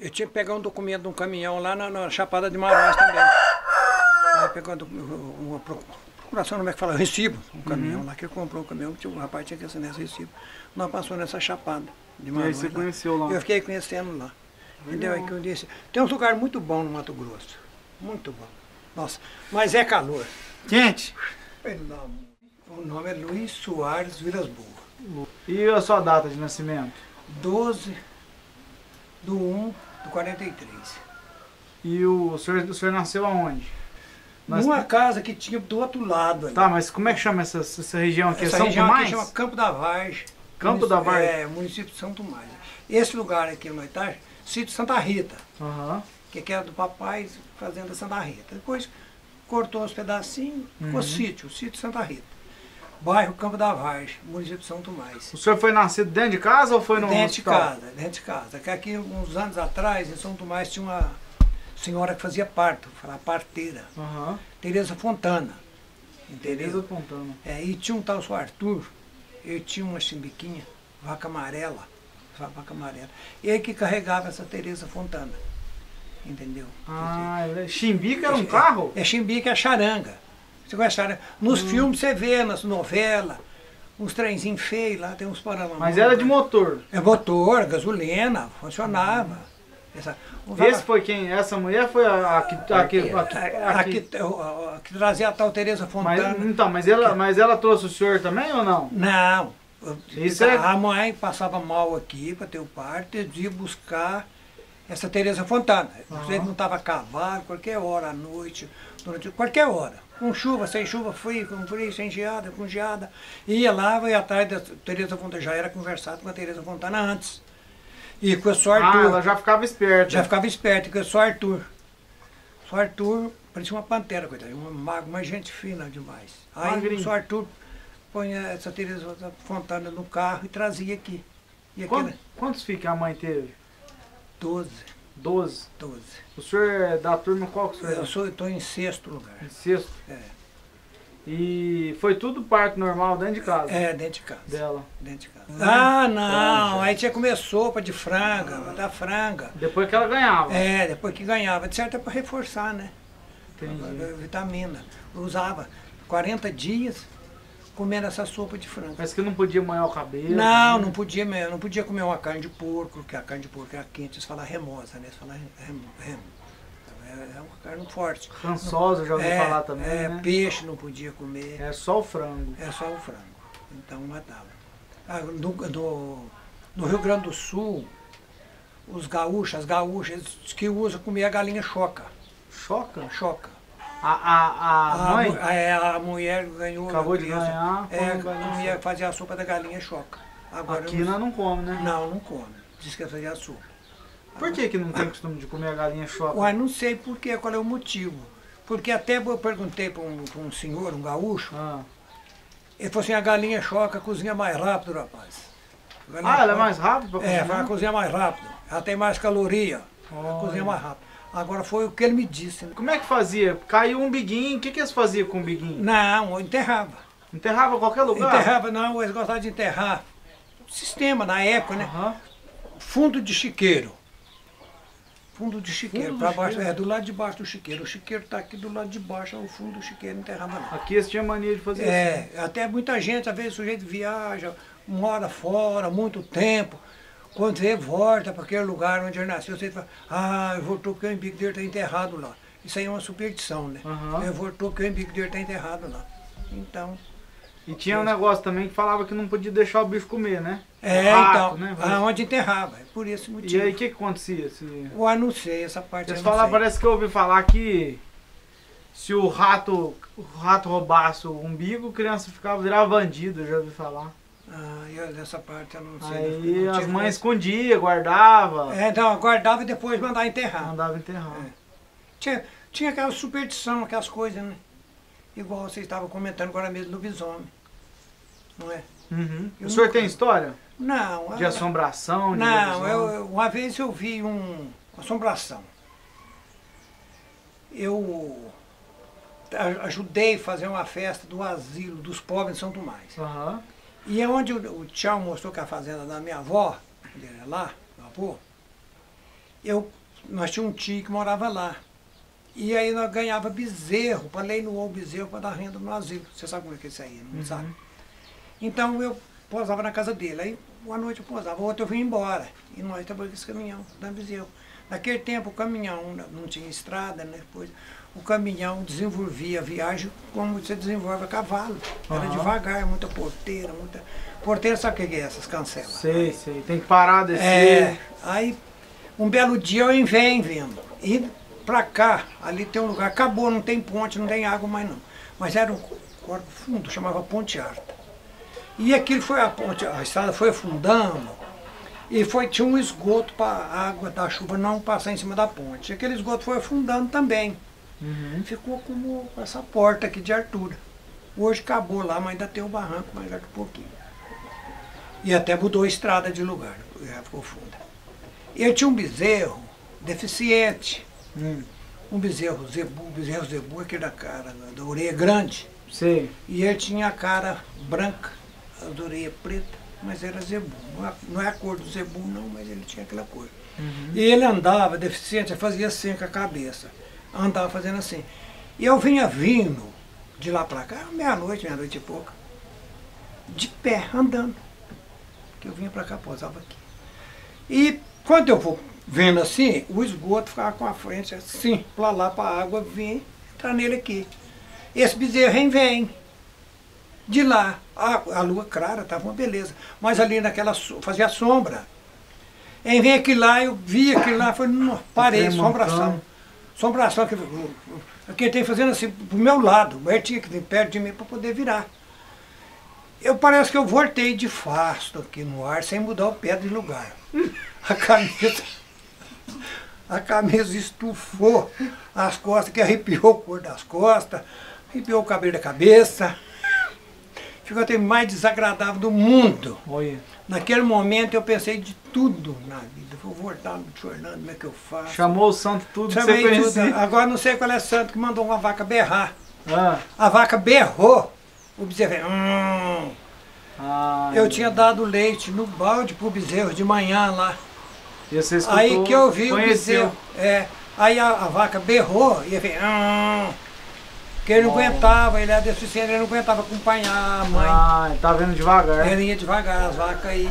[SPEAKER 3] eu tinha que pegar um documento de um caminhão lá na, na Chapada de Marões também. Aí um docu- uma pro- procuração, como é que fala? Recibo, um caminhão lá que ele comprou um caminhão, o rapaz tinha que assinar esse recibo. Nós passamos nessa Chapada de
[SPEAKER 1] E aí você
[SPEAKER 3] lá.
[SPEAKER 1] conheceu lá.
[SPEAKER 3] Eu fiquei conhecendo lá. Entendeu? Aí que eu disse. Tem uns lugares muito bons no Mato Grosso. Muito bom. Nossa, mas é calor.
[SPEAKER 1] Quente?
[SPEAKER 3] O nome é Luiz Soares Vilas Boas.
[SPEAKER 1] E a sua data de nascimento?
[SPEAKER 3] 12 do 1 do 43.
[SPEAKER 1] E o, senhor, o senhor nasceu aonde? Nós-
[SPEAKER 3] Numa casa que tinha do outro lado ali.
[SPEAKER 1] Tá, mas como é que chama essa, essa região aqui? É
[SPEAKER 3] Essa
[SPEAKER 1] São
[SPEAKER 3] região
[SPEAKER 1] Tomás?
[SPEAKER 3] aqui chama Campo da Vargem.
[SPEAKER 1] Campo da Vargem?
[SPEAKER 3] É, município de São Tomás. Esse lugar aqui no etage, sítio Santa Rita,
[SPEAKER 1] Aham.
[SPEAKER 3] que aqui era do papai, fazenda Santa Rita. Depois cortou os pedacinhos, ficou
[SPEAKER 1] Uhum.
[SPEAKER 3] sítio, sítio Santa Rita. Bairro Campo da Vargem, município de São Tomás.
[SPEAKER 1] O senhor foi nascido dentro de casa ou foi no
[SPEAKER 3] Dentro de
[SPEAKER 1] hospital?
[SPEAKER 3] casa, dentro de casa. Que aqui, uns anos atrás, em São Tomás, tinha uma senhora que fazia parto, falava parteira,
[SPEAKER 1] Aham.
[SPEAKER 3] Tereza Fontana.
[SPEAKER 1] Tereza
[SPEAKER 3] Entendeu?
[SPEAKER 1] Fontana.
[SPEAKER 3] É, e tinha um tal seu Arthur, ele tinha uma chimbiquinha, vaca amarela, vaca amarela. Ele que carregava essa Tereza Fontana. Entendeu?
[SPEAKER 1] Ah, ele- Chimbica era um carro?
[SPEAKER 3] É chimbica, é charanga. Você conhece charanga? Nos
[SPEAKER 1] Hum.
[SPEAKER 3] filmes você vê, nas novelas, uns trenzinhos feios lá, tem uns paralamas.
[SPEAKER 1] Mas era de motor.
[SPEAKER 3] É motor, gasolina, funcionava. Essa, o
[SPEAKER 1] Esse foi quem? Essa mulher foi a, que. A, que, a, que- que
[SPEAKER 3] trazia a tal Tereza
[SPEAKER 1] mas,
[SPEAKER 3] Fontana.
[SPEAKER 1] então, mas ela, mas ela trouxe o senhor também ou não?
[SPEAKER 3] Não.
[SPEAKER 1] Isso é-
[SPEAKER 3] A mãe passava mal aqui para ter o parto, iam buscar essa Tereza Fontana.
[SPEAKER 1] Aham.
[SPEAKER 3] Ele não estava a cavalo, qualquer hora à noite, durante qualquer hora. Com chuva, sem chuva, frio, com frio, sem geada, com geada. Ia lá, ia atrás da Tereza Fontana. Já era conversado com a Tereza Fontana antes. E com o seu
[SPEAKER 1] Ah,
[SPEAKER 3] Arthur.
[SPEAKER 1] ela já ficava esperta.
[SPEAKER 3] Já ficava esperto, que eu sou Arthur. Sou Arthur, parecia uma pantera, coitado, um mago, uma gente fina demais. Aí
[SPEAKER 1] Magrinho.
[SPEAKER 3] o sou Arthur põe essa Teresa Fontana no carro e trazia aqui. E
[SPEAKER 1] Quant-
[SPEAKER 3] aquele,
[SPEAKER 1] Quantos filhos a mãe teve?
[SPEAKER 3] 12,
[SPEAKER 1] Doze.
[SPEAKER 3] 12.
[SPEAKER 1] O senhor é da turma qual que o senhor
[SPEAKER 3] Eu
[SPEAKER 1] é?
[SPEAKER 3] sou, estou em sexto lugar.
[SPEAKER 1] Em sexto.
[SPEAKER 3] É.
[SPEAKER 1] E foi tudo parto normal dentro de casa
[SPEAKER 3] É, dentro de casa.
[SPEAKER 1] dela.
[SPEAKER 3] Dentro de casa. Ah, não, aí tinha que comer sopa de franga, da franga.
[SPEAKER 1] Depois que ela ganhava.
[SPEAKER 3] É, depois que ganhava, de certo é para reforçar, né?
[SPEAKER 1] Entendi.
[SPEAKER 3] Vitamina. Eu usava 40 dias comendo essa sopa de franga.
[SPEAKER 1] Mas que não podia molhar o cabelo.
[SPEAKER 3] Não,
[SPEAKER 1] né?
[SPEAKER 3] não podia mesmo, não podia comer uma carne de porco, porque a carne de porco é quente, eles falam remosa, né? Eles falam remo, remo. É, é uma carne forte.
[SPEAKER 1] Rançosa, eu já ouvi
[SPEAKER 3] é,
[SPEAKER 1] falar também,
[SPEAKER 3] é,
[SPEAKER 1] né?
[SPEAKER 3] peixe não podia comer,
[SPEAKER 1] É só o frango.
[SPEAKER 3] é só o frango. Então matava. Ah, no, no, no Rio Grande do Sul, os gaúchos, as gaúchas, que usam comer a galinha choca.
[SPEAKER 1] Choca?
[SPEAKER 3] Choca.
[SPEAKER 1] A, a, a mãe
[SPEAKER 3] mu- é, a mulher ganhou.
[SPEAKER 1] acabou
[SPEAKER 3] a
[SPEAKER 1] de
[SPEAKER 3] criança.
[SPEAKER 1] ganhar.
[SPEAKER 3] É,
[SPEAKER 1] choca.
[SPEAKER 3] fazia a sopa da galinha choca. Agora
[SPEAKER 1] Aqui nós não come, né?
[SPEAKER 3] Não, não come. Diz que é fazer a sopa.
[SPEAKER 1] Por que, que não tem costume de comer a galinha choca?
[SPEAKER 3] Uai, não sei por quê, qual é o motivo. Porque até eu perguntei para um, um senhor, um gaúcho,
[SPEAKER 1] Ah.
[SPEAKER 3] ele falou assim, a galinha choca cozinha mais rápido, rapaz. A
[SPEAKER 1] Ah, ela é
[SPEAKER 3] choca-
[SPEAKER 1] mais rápida pra
[SPEAKER 3] É,
[SPEAKER 1] cozinhar?
[SPEAKER 3] vai cozinhar mais rápido. Ela tem mais caloria. Ela cozinha mais rápido. Agora foi o que ele me disse. né?
[SPEAKER 1] Como é que fazia? Caiu um biguinho, o que, que eles faziam com o biguinho?
[SPEAKER 3] Não, eu enterrava.
[SPEAKER 1] Enterrava em qualquer lugar?
[SPEAKER 3] Enterrava, não, eles gostavam de enterrar. Sistema na época, né? Fundo de chiqueiro. Fundo de chiqueiro, para baixo,
[SPEAKER 1] chiqueiro?
[SPEAKER 3] é do lado de baixo do chiqueiro. O chiqueiro está aqui do lado de baixo, é o fundo do chiqueiro, enterrava lá.
[SPEAKER 1] Aqui eles tinham mania de fazer assim.
[SPEAKER 3] É, até muita gente, às vezes o sujeito viaja, mora fora, muito tempo. Quando ele volta para aquele lugar onde ele nasceu, você fala, ah, ele voltou porque o embigo dele está enterrado lá. Isso aí é uma superstição, né? Ele voltou porque o embigo dele está enterrado lá. Então,
[SPEAKER 1] E tinha um negócio também que falava que não podia deixar o bicho comer, né?
[SPEAKER 3] é,
[SPEAKER 1] Rato,
[SPEAKER 3] então,
[SPEAKER 1] né?
[SPEAKER 3] aonde enterrava, é por esse motivo.
[SPEAKER 1] E aí o que, que acontecia? Se...
[SPEAKER 3] Eu não sei, essa parte
[SPEAKER 1] Eles
[SPEAKER 3] eu
[SPEAKER 1] falavam, parece que eu ouvi falar que se o rato, o rato roubasse o umbigo, a criança ficava virava bandido, eu já ouvi falar.
[SPEAKER 3] Ah, eu, dessa parte eu não sei.
[SPEAKER 1] Aí
[SPEAKER 3] não
[SPEAKER 1] as mães escondiam, guardavam,
[SPEAKER 3] É, então, guardava e depois mandava enterrar.
[SPEAKER 1] mandavam enterrar.
[SPEAKER 3] É. Tinha, tinha aquela superstição, aquelas coisas, né? Igual vocês estavam comentando agora mesmo do lobisomem. Não é?
[SPEAKER 1] Uhum.
[SPEAKER 3] Eu
[SPEAKER 1] O senhor
[SPEAKER 3] nunca-
[SPEAKER 1] tem história
[SPEAKER 3] Não,
[SPEAKER 1] de
[SPEAKER 3] eu-
[SPEAKER 1] assombração? De
[SPEAKER 3] não, eu, uma vez eu vi um, assombração. Eu ajudei a fazer uma festa do asilo dos pobres em São Tomás.
[SPEAKER 1] Aham.
[SPEAKER 3] E é onde o, o Tchau mostrou que a fazenda da minha avó, era lá, meu avô, eu, nós tínhamos um tio que morava lá. E aí nós ganhava bezerro, para leiloar o bezerro para dar renda no asilo. Você sabe como é que é isso aí, não
[SPEAKER 1] Uhum.
[SPEAKER 3] sabe? Então eu posava na casa dele. Aí uma noite eu posava, outra eu vim embora. E nós trabalhamos com esse caminhão, dando bezerro. Naquele tempo o caminhão não não tinha estrada, né? Depois, o caminhão desenvolvia a viagem como você desenvolve a cavalo. Era
[SPEAKER 1] Aham.
[SPEAKER 3] devagar, muita porteira, muita. Porteira sabe o que é essas cancelas?
[SPEAKER 1] Sei, sei. Tem que parar, descer.
[SPEAKER 3] É, aí um belo dia eu vem vendo. E pra cá, ali tem um lugar, acabou, não tem ponte, não tem água mais não. Mas era um corpo fundo, chamava Ponte Alta. E aquilo foi a ponte, a estrada foi afundando e foi, tinha um esgoto para a água da chuva não passar em cima da ponte. E aquele esgoto foi afundando também.
[SPEAKER 1] Uhum.
[SPEAKER 3] Ficou como essa porta aqui de Artura. Hoje acabou lá, mas ainda tem o barranco mais a pouquinho. E até mudou a estrada de lugar, já ficou funda. Eu tinha um bezerro deficiente,
[SPEAKER 1] Hum.
[SPEAKER 3] um bezerro zebu, um bezerro zebu, aquele da cara, da orelha grande.
[SPEAKER 1] Sei.
[SPEAKER 3] E ele tinha a cara branca, a orelha preta, mas era zebu. Não é, não é a cor do zebu não, mas ele tinha aquela cor. E ele andava deficiente, fazia assim com a cabeça. Andava fazendo assim. E eu vinha vindo de lá pra cá, meia-noite, meia-noite e pouca, de pé, andando. Que eu vinha pra cá, pousava aqui. E quando eu vou vendo assim, o esgoto ficava com a frente assim, pra lá, pra água vir, entrar nele aqui. Esse bezerro vem, vem. De lá, a, a lua clara, estava uma beleza. Mas ali naquela, fazia sombra. Em vem aqui lá, eu vi aquilo lá, falei, não, parei, assombração. Assombração, que, que ele tem fazendo assim, pro meu lado, mas tinha que vir perto de mim para poder virar. Eu parece que eu voltei de fasto aqui no ar, sem mudar o pé de lugar. A camisa, a camisa estufou as costas, que arrepiou o cor das costas, arrepiou o cabelo da cabeça. Ficou até mais desagradável do mundo.
[SPEAKER 1] Olha.
[SPEAKER 3] Naquele momento eu pensei de tudo na vida. Vou voltar no Fernando, como é que eu faço?
[SPEAKER 1] Chamou o santo tudo que você
[SPEAKER 3] Chamei tudo. Agora não sei qual é santo que mandou uma vaca berrar.
[SPEAKER 1] Ah.
[SPEAKER 3] A vaca berrou. O bezerro. "Hum".
[SPEAKER 1] Ah,
[SPEAKER 3] Eu tinha dado leite no balde pro bezerro de manhã lá.
[SPEAKER 1] E você escutou,
[SPEAKER 3] Aí que eu vi o
[SPEAKER 1] conheceu.
[SPEAKER 3] bezerro. É, aí a, a vaca berrou e ele veio. "Hum". Porque ele não aguentava, ele era deficiente, ele não aguentava acompanhar a mãe.
[SPEAKER 1] Ah, ele tá vendo devagar.
[SPEAKER 3] Ele ia devagar, as vacas iam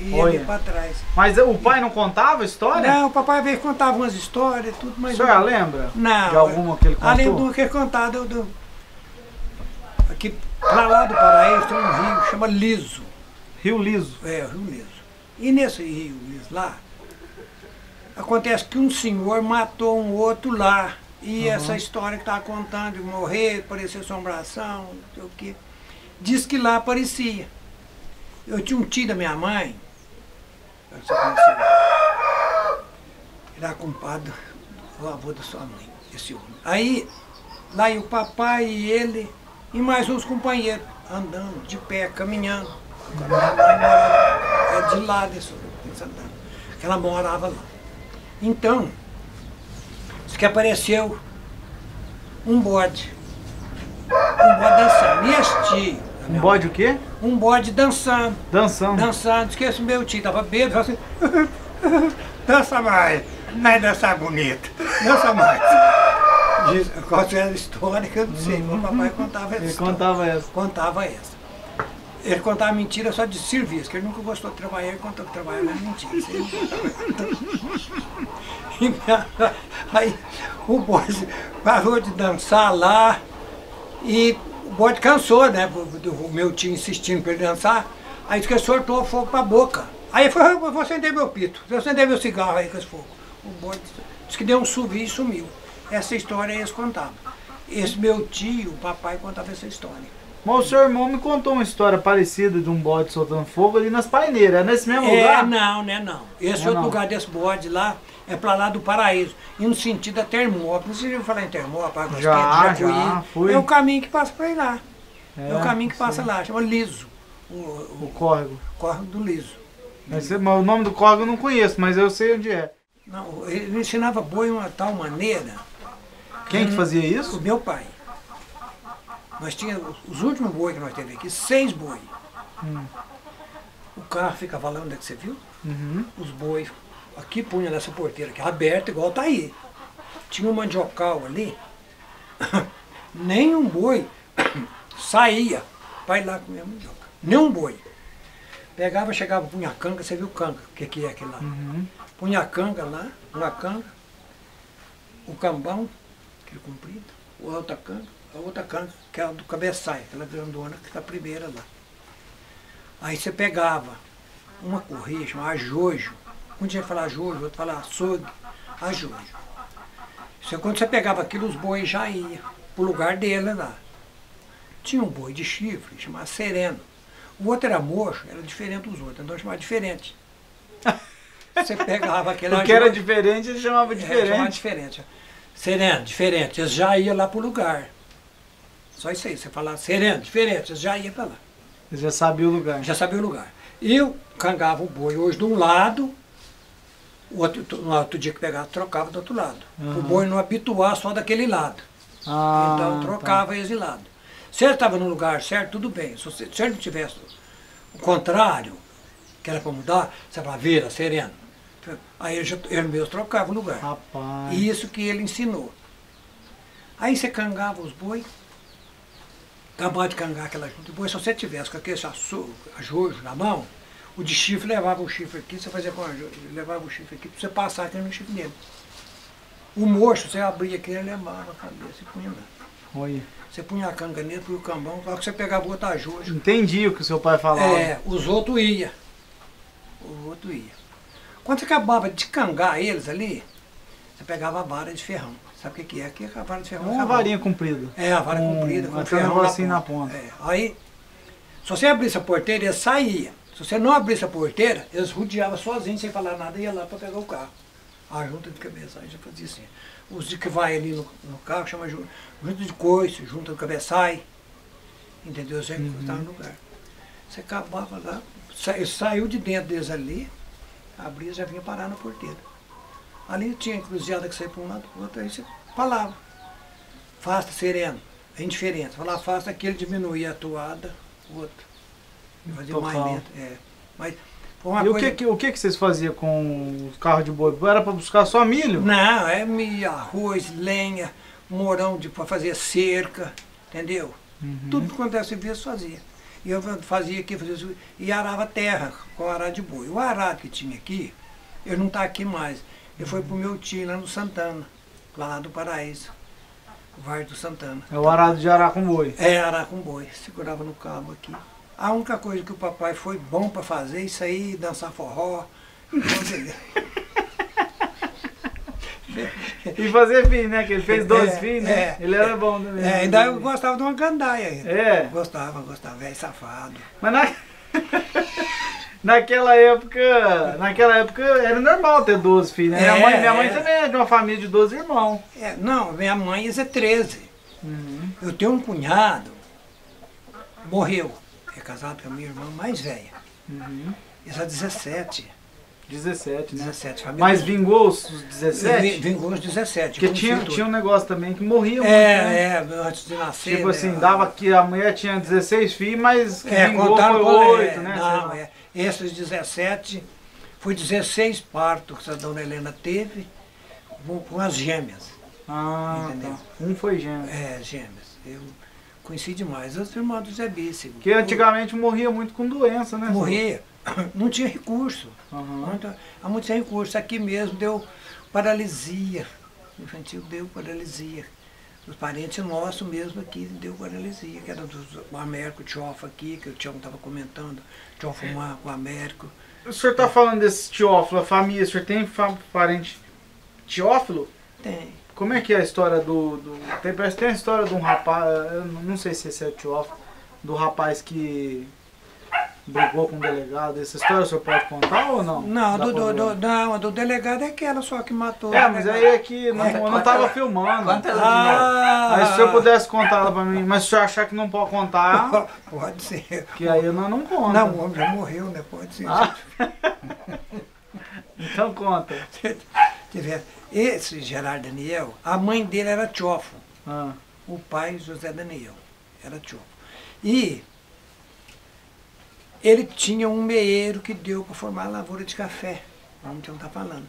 [SPEAKER 3] e ia para trás.
[SPEAKER 1] Mas o pai não contava história?
[SPEAKER 3] Não, o papai veio contava umas histórias, tudo,
[SPEAKER 1] A
[SPEAKER 3] mas.
[SPEAKER 1] senhora lembra?
[SPEAKER 3] Não.
[SPEAKER 1] De alguma que ele contou?
[SPEAKER 3] Além do que ele contava, do, do- aqui pra lá do Paraíso tem um rio, chama Liso.
[SPEAKER 1] Rio Liso.
[SPEAKER 3] É, o Rio Liso. E nesse rio Liso lá, acontece que um senhor matou um outro lá. E essa história que estava contando de morrer, parecer assombração, não sei o quê. Diz que lá aparecia. Eu tinha um tio da minha mãe, eu conheceu, ele era compadre do avô da sua mãe, esse homem. Aí, lá ia o papai e ele, e mais uns companheiros, andando, de pé, caminhando. A minha mãe morava é de lá desse, desse ela morava lá. Então, diz que apareceu um bode. Um bode dançando. E esse tio,
[SPEAKER 1] Um bode o quê?
[SPEAKER 3] um bode dançando,
[SPEAKER 1] Dançando.
[SPEAKER 3] dançando, diz que esse meu tio tava bêbado, assim, dança mais, não é dançar bonito, dança mais. Diz, qual era a história que eu não sei, o papai contava essa
[SPEAKER 1] Ele
[SPEAKER 3] história.
[SPEAKER 1] contava essa.
[SPEAKER 3] Contava essa. Ele contava mentira só de serviço, que ele nunca gostou de trabalhar, ele contou que trabalhava mentira. Aí o bode parou de dançar lá e o bode cansou, né? O meu tio insistindo para ele dançar. Aí disse que ele soltou o fogo para a boca. Aí falou, "Eu vou acender meu pito, vou acender meu cigarro aí com esse fogo. O bode disse que deu um subir e sumiu. Essa história eles contavam. Esse meu tio, o papai, contava essa história.
[SPEAKER 1] Mas o seu irmão me contou uma história parecida de um bode soltando fogo ali nas paineiras. É nesse mesmo
[SPEAKER 3] É,
[SPEAKER 1] lugar?
[SPEAKER 3] não, né, não. Esse
[SPEAKER 1] Não,
[SPEAKER 3] outro
[SPEAKER 1] não.
[SPEAKER 3] lugar desse bode lá é pra lá do Paraíso. E no sentido da Termópolis. Você já falar em Termópolis, Águas
[SPEAKER 1] Já,
[SPEAKER 3] Quentes,
[SPEAKER 1] já, fui.
[SPEAKER 3] É o caminho que passa pra ir lá. É,
[SPEAKER 1] É,
[SPEAKER 3] o caminho que passa
[SPEAKER 1] sim.
[SPEAKER 3] lá, chama Liso. O,
[SPEAKER 1] O
[SPEAKER 3] o
[SPEAKER 1] córrego.
[SPEAKER 3] córrego do Liso.
[SPEAKER 1] Mas o nome do córrego eu não conheço, mas eu sei onde é.
[SPEAKER 3] Não, ele ensinava boi de uma tal maneira.
[SPEAKER 1] Quem que fazia
[SPEAKER 3] O
[SPEAKER 1] isso?
[SPEAKER 3] meu pai. Nós tínhamos, os últimos boi que nós teve aqui, seis boi.
[SPEAKER 1] Hum.
[SPEAKER 3] O carro ficava lá onde é que você viu?
[SPEAKER 1] Uhum.
[SPEAKER 3] os bois aqui punha nessa porteira aqui, aberta igual tá aí. Tinha um mandiocal ali, nenhum boi saía para ir lá comer a mandioca. Nenhum boi. Pegava, chegava, punha a canga, você viu canga, o que, que é aquilo lá?
[SPEAKER 1] Uhum.
[SPEAKER 3] punha a canga lá, uma canga, o cambão, aquele comprido, a outra canga, a outra canga, que é a do cabeçalho, aquela grandona que está a primeira lá. Aí você pegava uma correia, chamava ajojo. Um dia falar ajojo, outro falar açougue, ajojo. Isso, quando você pegava aquilo, os bois já iam pro lugar dele lá. Tinha um boi de chifre, chamava sereno. O outro era mocho, era diferente dos outros, então chamava diferente. Você pegava aquele
[SPEAKER 1] Porque era
[SPEAKER 3] ajojo,
[SPEAKER 1] diferente, ele chamava
[SPEAKER 3] é, chamava
[SPEAKER 1] diferente.
[SPEAKER 3] diferente. Sereno, diferente. Eles já iam lá pro lugar. Só isso aí, você falava sereno, diferente, eles já iam para lá.
[SPEAKER 1] Ele já sabia o lugar.
[SPEAKER 3] Já sabia o lugar. Eu cangava o boi hoje de um lado, o outro, no outro dia que pegava, trocava do outro lado. O
[SPEAKER 1] Aham.
[SPEAKER 3] boi não habituar só daquele lado.
[SPEAKER 1] Ah,
[SPEAKER 3] então trocava esse lado. Se ele estava no lugar certo, tudo bem. Se, se ele não tivesse o contrário, que era para mudar, você falava, vira, sereno. Aí ele, ele mesmo trocava o
[SPEAKER 1] Tá.
[SPEAKER 3] lugar.
[SPEAKER 1] Rapaz.
[SPEAKER 3] E isso que ele ensinou. Aí você cangava os boi, acabava de cangar aquela junta. Depois, se você tivesse com aquele aço- ajojo na mão, o de chifre levava o chifre aqui, você fazia com a levava o chifre aqui para você passar aqui no chifre dele. O mocho, você abria aqui, ele levava a cabeça e punha lá.
[SPEAKER 1] Olha.
[SPEAKER 3] Você punha a canga nele, punha o cambão, hora que você pegava o outro ajojo,
[SPEAKER 1] Entendi o que o seu pai falava.
[SPEAKER 3] é, os outros iam. O outro ia. Quando você acabava de cangar eles ali, você pegava a vara de ferrão. Sabe o que que é? Aqui é a vara de ferrão.
[SPEAKER 1] Uma varinha comprida.
[SPEAKER 3] É, a vara
[SPEAKER 1] Com
[SPEAKER 3] comprida, com ferrão
[SPEAKER 1] negocinho na ponta.
[SPEAKER 3] É. Aí, se você abrisse a porteira, eles saíam. Se você não abrisse a porteira, eles rodeavam sozinhos, sem falar nada, e ia lá para pegar o carro. A junta de cabeçalho já fazia assim. Os de que vai ali no, no carro chama ju- junta de coice, junta do cabeçalho. Entendeu? Você
[SPEAKER 1] Uhum.
[SPEAKER 3] estava no lugar. Você acabava lá, sa- saiu de dentro deles ali, abria e já vinha parar na porteira. Ali tinha cruzada que saía para um lado para o outro, aí você falava. Afasta, sereno. É indiferente. Falar afasta, aquele diminuía a toada, o outro. Fazia mais
[SPEAKER 1] Total.
[SPEAKER 3] lento. É. Mas
[SPEAKER 1] E o
[SPEAKER 3] coisa...
[SPEAKER 1] que, o que, que vocês faziam com os carros de boi? Era pra buscar só milho?
[SPEAKER 3] Não, é milho, arroz, lenha, morão para fazer cerca, entendeu?
[SPEAKER 1] Uhum.
[SPEAKER 3] Tudo quanto é serviço fazia. E eu fazia aqui, fazia isso, e arava terra com arado de boi. O arado que tinha aqui, ele não está aqui mais. Ele foi pro meu tio lá no Santana, lá do Paraíso, o Vale do Santana.
[SPEAKER 1] É o arado de arar com boi.
[SPEAKER 3] É, arar com boi, segurava no cabo aqui. A única coisa que o papai foi bom para fazer, isso aí, dançar forró.
[SPEAKER 1] E fazer filho, né? Que ele fez 12
[SPEAKER 3] É,
[SPEAKER 1] filhos, né?
[SPEAKER 3] é,
[SPEAKER 1] ele era bom também.
[SPEAKER 3] É, ainda eu gostava de uma gandaia ainda.
[SPEAKER 1] É,
[SPEAKER 3] Gostava, gostava, velho safado.
[SPEAKER 1] mas na... naquela época, naquela época era normal ter 12 filhos, né? minha,
[SPEAKER 3] É,
[SPEAKER 1] mãe, minha mãe
[SPEAKER 3] é.
[SPEAKER 1] também é de uma família de 12 irmãos.
[SPEAKER 3] É, não, minha mãe é 13.
[SPEAKER 1] Uhum.
[SPEAKER 3] Eu tenho um cunhado, morreu, é casado com a minha irmã mais velha.
[SPEAKER 1] Uhum.
[SPEAKER 3] Isso é 17.
[SPEAKER 1] 17, né?
[SPEAKER 3] 17 família.
[SPEAKER 1] Mas vingou os os 17?
[SPEAKER 3] Vi- Vingou os 17.
[SPEAKER 1] Porque tinha, tinha um negócio também que morria muito, né?
[SPEAKER 3] É, é, antes de nascer.
[SPEAKER 1] Tipo
[SPEAKER 3] né,
[SPEAKER 1] assim, dava que a mulher tinha 16 filhos, mas que
[SPEAKER 3] É,
[SPEAKER 1] vingou foi
[SPEAKER 3] com
[SPEAKER 1] 8,
[SPEAKER 3] é,
[SPEAKER 1] né?
[SPEAKER 3] Não, é. Esses 17, foi 16 partos que a dona Helena teve com, com as gêmeas.
[SPEAKER 1] Ah,
[SPEAKER 3] Entendeu?
[SPEAKER 1] tá. Um foi gêmeo.
[SPEAKER 3] É, gêmeas. Eu conheci demais. As irmãs do Zé Bice.
[SPEAKER 1] Porque antigamente morria muito com doença, né?
[SPEAKER 3] Morria. Não tinha recurso. Muito, há muito sem recurso. Aqui mesmo deu paralisia. Infantil deu paralisia. Os parentes nossos mesmo aqui deu paralisia, que era do o Américo Tiofa aqui, que o Tião estava comentando, Tiofa Mar- o Américo.
[SPEAKER 1] O senhor tá falando desse teófilo, a família, o senhor tem parente teófilo?
[SPEAKER 3] Tem.
[SPEAKER 1] Como é que é a história do. do tem, parece que tem a história de um rapaz, eu não sei se esse é teófilo, do rapaz que brigou com o delegado. Essa história o senhor pode contar ou não?
[SPEAKER 3] Não, do, do, do, não, a do delegado é aquela só que matou.
[SPEAKER 1] É, mas aí é que não,
[SPEAKER 3] É,
[SPEAKER 1] eu não
[SPEAKER 4] conta
[SPEAKER 1] tava
[SPEAKER 4] ela-
[SPEAKER 1] filmando.
[SPEAKER 4] ela
[SPEAKER 3] Ah,
[SPEAKER 1] Aí se o senhor pudesse contar ela pra mim, mas se o senhor achar que não pode contar,
[SPEAKER 3] Pode ser.
[SPEAKER 1] que aí eu não, não conto.
[SPEAKER 3] Não, o homem já morreu, né? Pode ser.
[SPEAKER 1] Ah. Então conta.
[SPEAKER 3] Tiver. Esse Gerardo Daniel, a mãe dele era Tiofo.
[SPEAKER 1] Ah,
[SPEAKER 3] O pai, José Daniel, era Tiofo. E ele tinha um meeiro que deu para formar a lavoura de café, como o Tião está falando.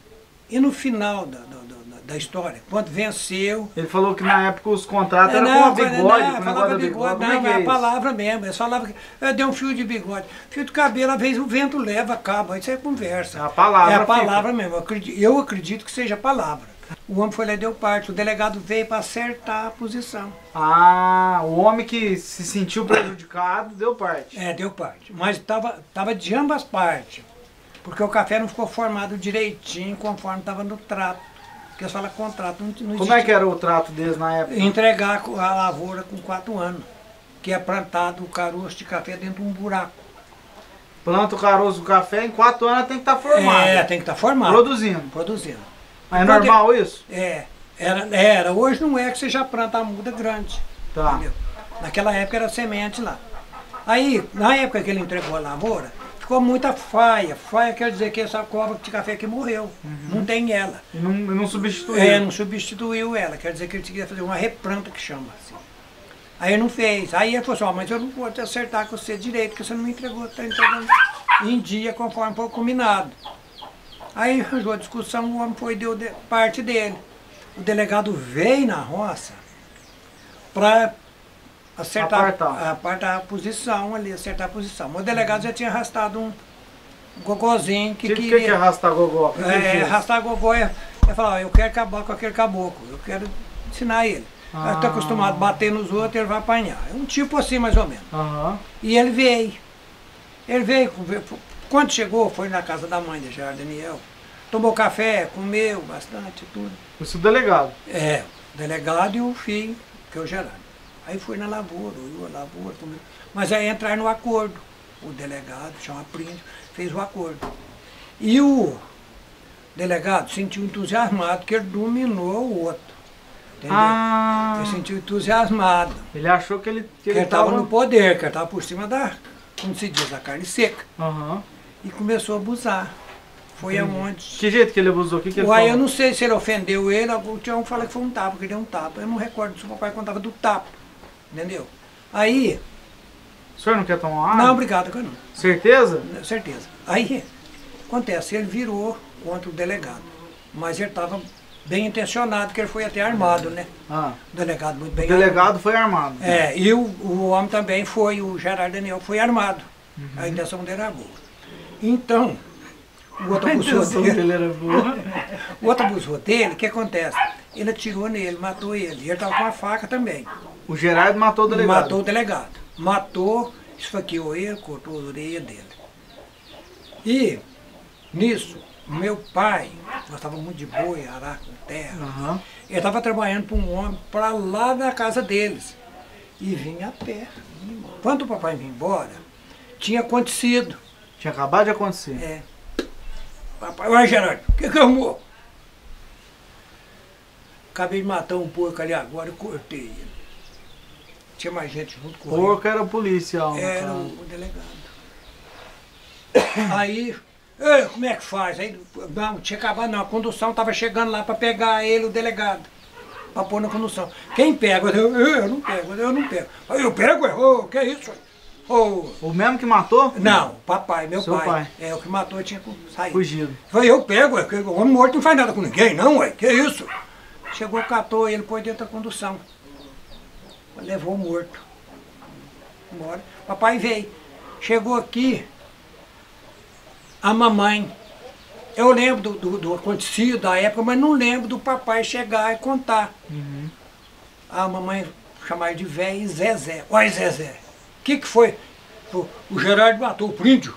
[SPEAKER 3] E no final da, da, da- da história, quando venceu.
[SPEAKER 1] Ele falou que na época os contratos eram com a bigode,
[SPEAKER 3] não,
[SPEAKER 1] com
[SPEAKER 3] falava bigode,
[SPEAKER 1] bigode. Como
[SPEAKER 3] não,
[SPEAKER 1] é que é
[SPEAKER 3] é a palavra mesmo. Eles falavam que eu dei um fio de bigode. Fio de cabelo, às vezes o vento leva, acaba. Isso é conversa.
[SPEAKER 1] É a palavra
[SPEAKER 3] É a
[SPEAKER 1] fica.
[SPEAKER 3] palavra mesmo. Eu acredito, eu acredito que seja a palavra. O homem foi lá e deu parte. O delegado veio para acertar a posição.
[SPEAKER 1] Ah, o homem que se sentiu prejudicado deu parte.
[SPEAKER 3] É, deu parte. Mas estava tava de ambas partes. Porque o café não ficou formado direitinho conforme estava no trato. Porque eles falam contrato. Não, não
[SPEAKER 1] Como é que era o trato deles na época?
[SPEAKER 3] Entregar a lavoura com quatro anos. Que é plantado o caroço de café dentro de um buraco.
[SPEAKER 1] Planta o caroço do café, em quatro anos tem que estar formado.
[SPEAKER 3] É, tem que estar formado.
[SPEAKER 1] Produzindo.
[SPEAKER 3] Produzindo.
[SPEAKER 1] Mas é normal isso?
[SPEAKER 3] É. Era, era. Hoje não é que você já planta a muda grande.
[SPEAKER 1] Tá.
[SPEAKER 3] Entendeu? Naquela época era semente lá. Aí, na época que ele entregou a lavoura, ficou muita faia. Faia quer dizer que essa cova de café que morreu. Não tem ela.
[SPEAKER 1] E não, não substituiu.
[SPEAKER 3] É, não substituiu ela. Quer dizer que ele queria fazer uma replanta que chama assim. Aí não fez. Aí ele falou assim, ó, mas eu não vou te acertar com você direito, porque você não me entregou, está entregando em dia conforme foi combinado. Aí arranjou a discussão, o homem foi e deu de- parte dele. O delegado veio na roça para acertar,
[SPEAKER 1] Apartar.
[SPEAKER 3] apartar a posição ali, acertar a posição. O delegado já tinha arrastado um gogozinho que,
[SPEAKER 1] que,
[SPEAKER 3] queria...
[SPEAKER 1] que é arrastar gogó? Que ele
[SPEAKER 3] É,
[SPEAKER 1] fez?
[SPEAKER 3] arrastar gogó é, é falar, ó, eu quero acabar com aquele caboclo, eu quero ensinar ele.
[SPEAKER 1] Ah.
[SPEAKER 3] Eu estou acostumado a bater nos outros, ele vai apanhar. É um tipo assim, mais ou menos.
[SPEAKER 1] Aham.
[SPEAKER 3] E ele veio. Ele veio, quando chegou, foi na casa da mãe de Gerardo Daniel. Tomou café, comeu bastante, tudo.
[SPEAKER 1] Isso o delegado.
[SPEAKER 3] É, o delegado e o filho, que é o Gerardo. Aí foi na lavoura, a lavoura, comeu. Mas aí entraram no acordo. O delegado, chama Príncipe, fez o acordo. E o delegado sentiu entusiasmado que ele dominou o outro. Entendeu?
[SPEAKER 1] Ah,
[SPEAKER 3] Ele sentiu entusiasmado.
[SPEAKER 1] ele achou que ele que
[SPEAKER 3] Que
[SPEAKER 1] ele
[SPEAKER 3] estava
[SPEAKER 1] tava
[SPEAKER 3] no poder, que ele estava por cima da, como se diz, da carne seca.
[SPEAKER 1] Aham.
[SPEAKER 3] E começou a abusar. Foi aonde.
[SPEAKER 1] Que jeito que ele abusou? O que, que ele
[SPEAKER 3] Uai, eu não sei se ele ofendeu ele, o Tião fala que foi um tapa, que ele deu um tapa. Eu não recordo se o papai contava do tapa. Entendeu? Aí,
[SPEAKER 1] O senhor não quer tomar água?
[SPEAKER 3] não, obrigado, eu não.
[SPEAKER 1] Certeza?
[SPEAKER 3] Certeza. Aí, acontece, ele virou contra o delegado. Mas ele estava bem intencionado, que ele foi até armado, né?
[SPEAKER 1] Ah,
[SPEAKER 3] O delegado muito
[SPEAKER 1] o
[SPEAKER 3] bem
[SPEAKER 1] delegado foi armado.
[SPEAKER 3] É, e o, o homem também foi, o Gerardo Daniel foi armado.
[SPEAKER 1] Uhum.
[SPEAKER 3] A intenção dele era boa. Então, o outro abusou dele.
[SPEAKER 1] dele era boa.
[SPEAKER 3] O outro abusou dele, o que acontece? Ele atirou nele, matou ele. E ele estava com uma faca também.
[SPEAKER 1] O Gerardo matou o delegado.
[SPEAKER 3] Matou o delegado. Matou, esfaqueou ele, cortou a orelha dele. E, nisso, meu pai gostava muito de boi, arado, terra.
[SPEAKER 1] Aham.
[SPEAKER 3] Ele estava trabalhando para um homem para lá da casa deles. E vinha a pé. Quando o papai vinha embora, tinha acontecido.
[SPEAKER 1] Tinha acabado de acontecer.
[SPEAKER 3] É. Papai, vai Gerardo, o que que arrumou? Acabei de matar um porco ali agora e cortei ele. Tinha mais gente junto com ele.
[SPEAKER 1] Porco era policial.
[SPEAKER 3] Era o, o delegado. Aí, "Ei, como é que faz? Aí, não, tinha acabado não, a condução estava chegando lá para pegar ele, o delegado, para pôr na condução. Quem pega? Eu, eu, eu não pego, eu não pego. Aí eu pego, ô, que isso? Ô,
[SPEAKER 1] O mesmo que matou?
[SPEAKER 3] não, papai, meu pai.
[SPEAKER 1] pai.
[SPEAKER 3] É, o que matou tinha saído.
[SPEAKER 1] Fugido.
[SPEAKER 3] Falei, eu pego, é, que o homem morto não faz nada com ninguém, não, ué, que isso? Chegou, catou ele, pôs dentro da condução. Levou o morto. Embora. Papai veio. Chegou aqui, a mamãe. Eu lembro do, do, do acontecido da época, mas não lembro do papai chegar e contar. A mamãe chamava de velho e Zezé. Olha, Zezé, o que, que foi? O, o Gerardo matou o príndio.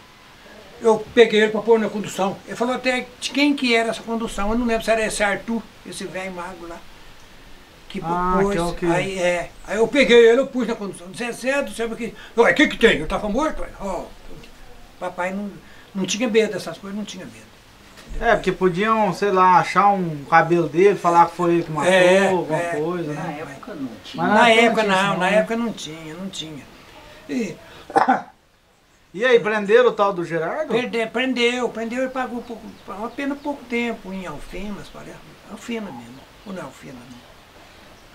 [SPEAKER 3] Eu peguei ele para pôr na condução. Ele falou até de quem que era essa condução. Eu não lembro se era esse Arthur, esse velho mago lá. Que
[SPEAKER 1] Ah,
[SPEAKER 3] pôs.
[SPEAKER 1] que é
[SPEAKER 3] Aí, é, aí eu peguei ele, eu pus na condução. Zezé do céu, que. Ué, o que que tem? Eu estava morto? Ó, papai não, não tinha medo dessas coisas, não tinha medo.
[SPEAKER 1] É, porque podiam, sei lá, achar um cabelo dele, falar que foi ele que matou,
[SPEAKER 3] É,
[SPEAKER 1] alguma
[SPEAKER 3] é,
[SPEAKER 1] coisa,
[SPEAKER 4] Na
[SPEAKER 1] né?
[SPEAKER 4] época não tinha.
[SPEAKER 1] Mas
[SPEAKER 3] na
[SPEAKER 1] na época não tinha
[SPEAKER 3] não, na
[SPEAKER 1] não.
[SPEAKER 3] época não tinha, não tinha. E
[SPEAKER 1] E aí, prenderam o tal do Gerardo?
[SPEAKER 3] perde- prendeu, prendeu e pagou pouco, uma pena pouco tempo em Alfenas, parece. Alfena mesmo. Ou não é Alfena, não.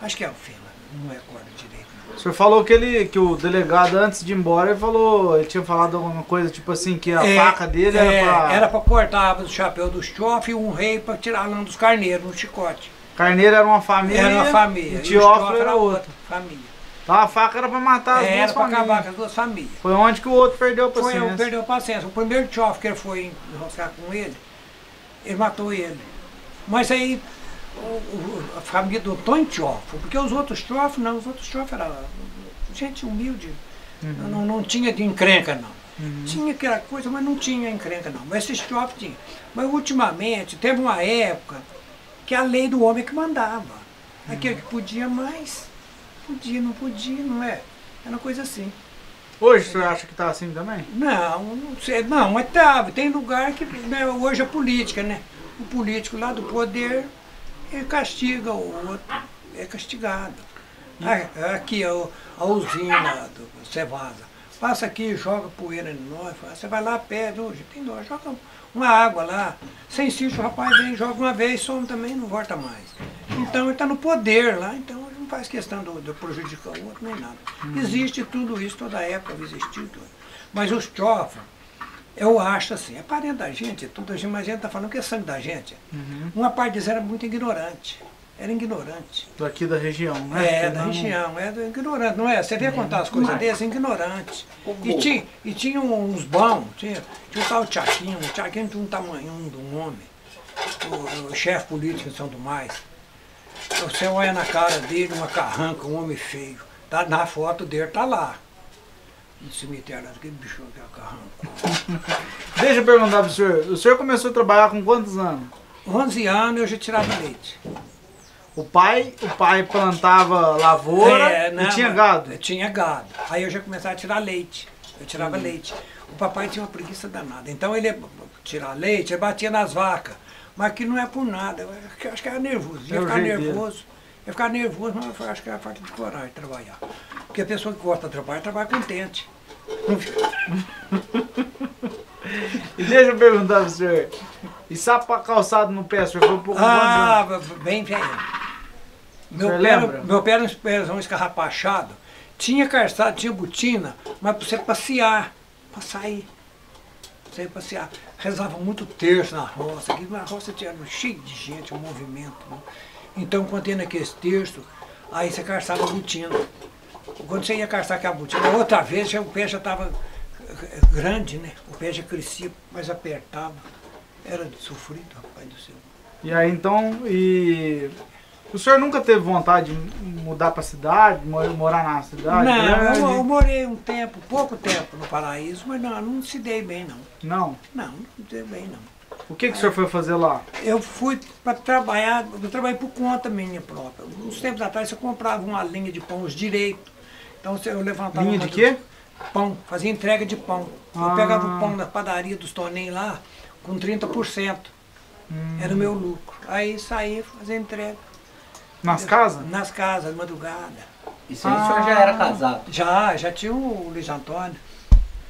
[SPEAKER 3] Acho que é o FEMA, não recordo direito. não.
[SPEAKER 1] O senhor falou que ele, que o delegado antes de ir embora, ele falou, ele tinha falado alguma coisa tipo assim, que a
[SPEAKER 3] É,
[SPEAKER 1] faca dele
[SPEAKER 3] é,
[SPEAKER 1] era pra.
[SPEAKER 3] Era pra cortar o chapéu dos chofres e um rei pra tirar a lã dos carneiros no chicote.
[SPEAKER 1] Carneiro era uma família.
[SPEAKER 3] Era uma família.
[SPEAKER 1] E
[SPEAKER 3] chofres
[SPEAKER 1] era outra.
[SPEAKER 3] família.
[SPEAKER 1] Então a faca era pra matar as
[SPEAKER 3] É,
[SPEAKER 1] duas
[SPEAKER 3] era pra
[SPEAKER 1] famílias.
[SPEAKER 3] acabar com as duas famílias.
[SPEAKER 1] Foi onde que o outro perdeu a
[SPEAKER 3] Foi,
[SPEAKER 1] paciência.
[SPEAKER 3] eu perdeu a paciência. O primeiro chofre que ele foi enroscar com ele, ele matou ele. Mas aí a família do Tony Chofre, porque os outros chofres não, os outros chofres eram gente humilde.
[SPEAKER 1] Uhum.
[SPEAKER 3] Não, não tinha de encrenca não. Tinha aquela coisa, mas não tinha encrenca não. Mas esses chofres tinha. Mas ultimamente teve uma época que a lei do homem é que mandava. Aquele que podia mais, podia, não podia, não é? Era uma coisa assim.
[SPEAKER 1] Hoje senhor acha que tá assim também?
[SPEAKER 3] Não, não sei, não, mas tá, tem lugar que né, hoje é política, né? O político lá do poder, ele castiga o outro, é castigado. Aqui, a, a usina do Cevasa. Passa aqui, joga poeira em nós, você vai lá, pede, hoje tem dó, joga uma água lá. Sem sítio, o rapaz vem, joga uma vez, some também, não volta mais. Então ele está no poder lá, então ele não faz questão do, de prejudicar o outro nem nada. Existe tudo isso, toda época existiu tudo. Mas os chofres, eu acho assim, é parente da gente, tudo a gente, mas a gente está falando que é sangue da gente. Uma parte deles era muito ignorante. Era ignorante.
[SPEAKER 1] Daqui da região, né?
[SPEAKER 3] É,
[SPEAKER 1] Porque
[SPEAKER 3] da
[SPEAKER 1] não-
[SPEAKER 3] região, é ignorante, não é? Você vê contar as coisas desse, é ignorante. E tinha, e tinha uns bons, tinha, tinha o tal Tchaquinho, o Tchaquinho tinha um tamanhão de um homem, o, o chefe político de São Tomás. Você olha na cara dele, uma carranca, um homem feio. Tá, na foto dele tá lá. No cemitério, aquele bicho que é a carranca.
[SPEAKER 1] Deixa eu perguntar pro senhor. O senhor começou a trabalhar com quantos anos?
[SPEAKER 3] 11 anos eu já tirava leite.
[SPEAKER 1] O pai, o pai plantava lavoura
[SPEAKER 3] É,
[SPEAKER 1] e
[SPEAKER 3] não,
[SPEAKER 1] tinha
[SPEAKER 3] mas-
[SPEAKER 1] gado.
[SPEAKER 3] Tinha gado. Aí eu já começava a tirar leite. Eu tirava leite. O papai tinha uma preguiça danada. Então ele ia tirar leite, ele batia nas vacas. Mas que não é por nada. Eu acho que- era nervoso.
[SPEAKER 1] É
[SPEAKER 3] Ia
[SPEAKER 1] o
[SPEAKER 3] ficar nervoso. Ia ficar nervoso, mas eu acho que era falta de coragem de trabalhar. Porque a pessoa que gosta de trabalhar, trabalha contente.
[SPEAKER 1] E deixa eu perguntar pro senhor. E sapo calçado no pé, o senhor foi um pouco
[SPEAKER 3] Ah, bem velho. Meu pé,
[SPEAKER 1] lembra?
[SPEAKER 3] meu pé era um pezão escarrapachado. Tinha calçado, tinha botina, mas pra você passear, pra sair. Pra você passear. Rezava muito terço na roça. Aqui na roça tinha cheio de gente, um movimento. né? Então, quando ia naqueles terços, aí você calçava a botina. Quando você ia calçar aquela botina, outra vez já, o pé já estava grande, né? O pé já crescia, mas apertava. Era sofrido, rapaz do céu.
[SPEAKER 1] E aí então, e o senhor nunca teve vontade de mudar pra cidade, mo- morar na cidade?
[SPEAKER 3] Não, eu, eu morei um tempo, pouco tempo no Paraíso, mas não, não se dei bem não.
[SPEAKER 1] Não.
[SPEAKER 3] Não, não se dei bem não.
[SPEAKER 1] O que, que o senhor foi fazer lá?
[SPEAKER 3] Eu fui para trabalhar, eu trabalhei por conta minha própria. Uns tempos atrás eu comprava uma linha de pão, os direitos. Então eu levantava.
[SPEAKER 1] Linha de quê?
[SPEAKER 3] Pão, fazia entrega de pão.
[SPEAKER 1] Ah.
[SPEAKER 3] Eu pegava o pão da padaria dos Toninhos lá com 30%.
[SPEAKER 1] Hum.
[SPEAKER 3] Era o meu lucro. Aí saía fazia entrega.
[SPEAKER 1] Nas casas?
[SPEAKER 3] Nas casas, de madrugada.
[SPEAKER 5] Isso aí o senhor já era casado.
[SPEAKER 3] Já, já tinha o Luiz Antônio.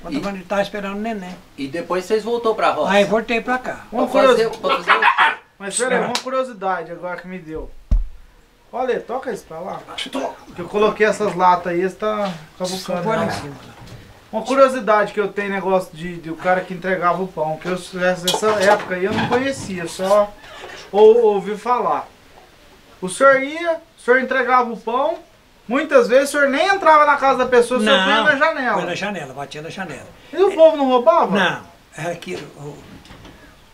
[SPEAKER 3] Quando
[SPEAKER 5] E-
[SPEAKER 3] ele estava esperando o neném.
[SPEAKER 5] E depois vocês voltou pra roça.
[SPEAKER 3] Aí voltei pra cá.
[SPEAKER 1] Uma curiosidade.
[SPEAKER 5] pra fazer o quê?
[SPEAKER 1] Mas peraí, uma curiosidade agora que me deu. Olha, toca isso pra lá. Que eu coloquei essas latas aí, você tá cavucando.
[SPEAKER 3] Lá em
[SPEAKER 1] né?
[SPEAKER 3] cima.
[SPEAKER 1] Uma curiosidade que eu tenho negócio de, de o cara que entregava o pão, que eu, essa época aí eu não conhecia, só ou, ouvi falar. O senhor ia, o senhor entregava o pão, muitas vezes o senhor nem entrava na casa da pessoa, o senhor punha na janela.
[SPEAKER 3] Põe na janela, batia na janela.
[SPEAKER 1] E o povo não roubava?
[SPEAKER 3] Não, era que o,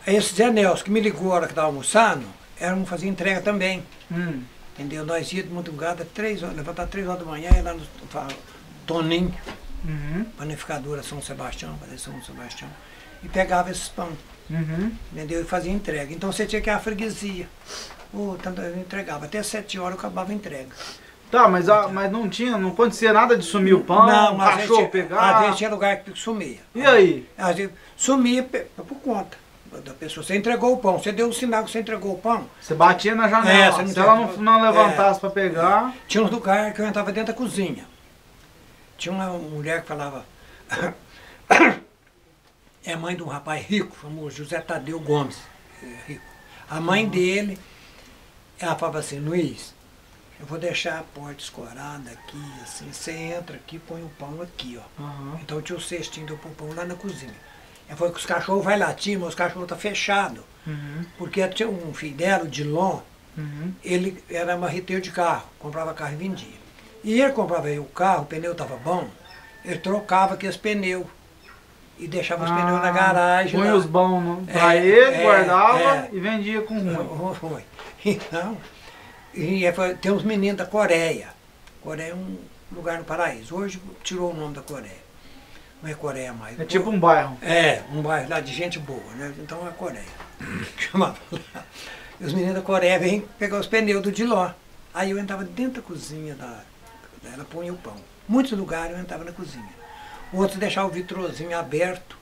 [SPEAKER 3] esse Zé Nelson que me ligou a hora que estava almoçando, era um fazer entrega também.
[SPEAKER 1] Hum.
[SPEAKER 3] Entendeu? Nós íamos de madrugada, três horas, levantar três horas da manhã, ia lá no Toninho,
[SPEAKER 1] Uhum.
[SPEAKER 3] panificadora São Sebastião, fazer São Sebastião, e pegava esses pão,
[SPEAKER 1] Uhum.
[SPEAKER 3] entendeu? E fazia entrega. Então você tinha que ir à freguesia. Oh, tanto eu entregava. Até sete horas eu acabava a entrega.
[SPEAKER 1] Tá, mas, a- mas não tinha, não acontecia nada de sumir o pão,
[SPEAKER 3] não,
[SPEAKER 1] cachorro
[SPEAKER 3] vezes,
[SPEAKER 1] pegar.
[SPEAKER 3] Às vezes tinha lugar que sumia.
[SPEAKER 1] E aí?
[SPEAKER 3] Às vezes sumia por conta da pessoa. Você entregou o pão, você deu um sinal que você entregou o pão.
[SPEAKER 1] Você batia na janela.
[SPEAKER 3] É,
[SPEAKER 1] Se ela não, não levantasse
[SPEAKER 3] É.
[SPEAKER 1] pra pegar.
[SPEAKER 3] Tinha uns lugares que eu entrava dentro da cozinha. Tinha uma mulher que falava. É mãe de um rapaz rico, famoso, José Tadeu Gomes. é, rico. A mãe dele, ela falava assim, Luiz, Eu vou deixar a porta escorada aqui, assim. Você entra aqui, põe o pão aqui, ó.
[SPEAKER 1] Aham.
[SPEAKER 3] Então tinha o cestinho do pão lá na cozinha. Aí foi que os cachorros vai latir, mas os cachorros tá fechado.
[SPEAKER 1] Uhum.
[SPEAKER 3] Porque tinha um filho dela, o Dilon,
[SPEAKER 1] Uhum.
[SPEAKER 3] ele era marreteiro de carro, comprava carro e vendia. E ele comprava aí o carro, o pneu estava bom, ele trocava aqueles pneus e deixava os pneus na garagem.
[SPEAKER 1] Põe. Ah, os bons
[SPEAKER 3] É,
[SPEAKER 1] ele,
[SPEAKER 3] é,
[SPEAKER 1] guardava
[SPEAKER 3] é.
[SPEAKER 1] e vendia com ruim.
[SPEAKER 3] Então, e é, foi- tem uns meninos da Coreia. Coreia é um lugar no paraíso. Hoje tirou o nome da Coreia. Não é Coreia mais.
[SPEAKER 1] É tipo um bairro.
[SPEAKER 3] É, um bairro lá de gente boa, né? Então é Coreia. Chamava lá. E os meninos da Coreia vêm pegar os pneus do Diló. Aí eu entrava dentro da cozinha da. Ela punha o pão. Muitos lugares eu entrava na cozinha. Outros deixavam o vitrozinho aberto.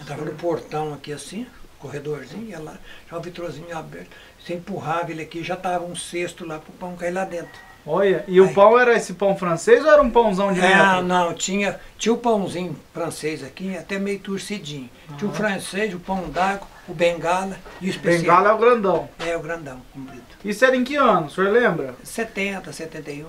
[SPEAKER 3] Entrava no portão aqui assim, corredorzinho, ia lá, deixava o vitrozinho aberto. Você empurrava ele aqui, já estava um cesto lá para o pão cair lá dentro.
[SPEAKER 1] Olha, e o
[SPEAKER 3] Aí.
[SPEAKER 1] pão era esse pão francês ou era um pãozão de
[SPEAKER 3] É,
[SPEAKER 1] metro?
[SPEAKER 3] não, tinha, tinha o pãozinho francês aqui, até meio torcidinho. Tinha o francês, o pão d'água, o bengala e o especial.
[SPEAKER 1] Bengala é o grandão.
[SPEAKER 3] É, o grandão, comprido.
[SPEAKER 1] Isso era em que ano, o senhor lembra?
[SPEAKER 3] 70, 71.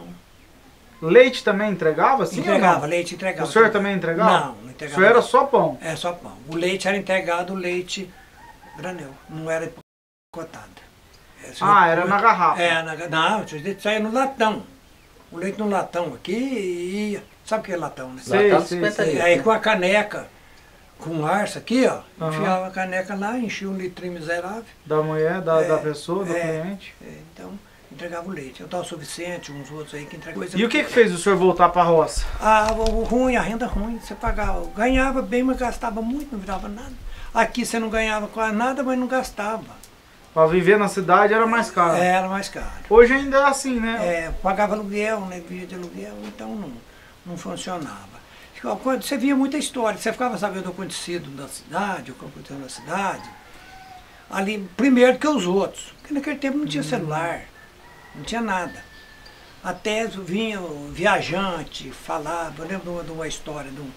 [SPEAKER 1] Leite também entregava? Sim
[SPEAKER 3] entregava, leite entregava.
[SPEAKER 1] O senhor também entregava?
[SPEAKER 3] Não, não
[SPEAKER 1] O
[SPEAKER 3] entregava.
[SPEAKER 1] senhor era só pão?
[SPEAKER 3] É, só pão. O leite era entregado, o leite granel, não era cotado. É, o
[SPEAKER 1] Ah, era na garrafa.
[SPEAKER 3] É, na, não, o leite saía no latão. O leite no latão aqui e ia. Sabe o que é latão, né?
[SPEAKER 1] Sei,
[SPEAKER 5] Latão
[SPEAKER 1] sei,
[SPEAKER 5] 50
[SPEAKER 1] sei.
[SPEAKER 5] litros.
[SPEAKER 3] Aí com a caneca, com arça aqui, ó,
[SPEAKER 1] Aham.
[SPEAKER 3] enfiava a caneca lá, enchia um litrinho miserável.
[SPEAKER 1] Da mulher, da,
[SPEAKER 3] É,
[SPEAKER 1] da pessoa, do
[SPEAKER 3] é.
[SPEAKER 1] cliente.
[SPEAKER 3] É, então, entregava o leite. Eu estava suficiente, uns outros aí que entregavam.
[SPEAKER 1] E o que que fez o senhor voltar pra roça?
[SPEAKER 3] Ah, o o ruim, a renda ruim, você pagava. Ganhava bem, mas gastava muito, não virava nada. Aqui você não ganhava quase nada, mas não gastava.
[SPEAKER 1] Pra viver na cidade era mais caro.
[SPEAKER 3] Era mais caro.
[SPEAKER 1] Hoje ainda é assim, né?
[SPEAKER 3] É, pagava aluguel, né? Via de aluguel, então não, não funcionava. Quando você via muita história, você ficava sabendo o acontecido da cidade, o que aconteceu na cidade, ali, primeiro que os outros. Porque naquele tempo não tinha celular, não tinha nada. Até vinha o viajante, falava, eu lembro de uma, de uma história de um,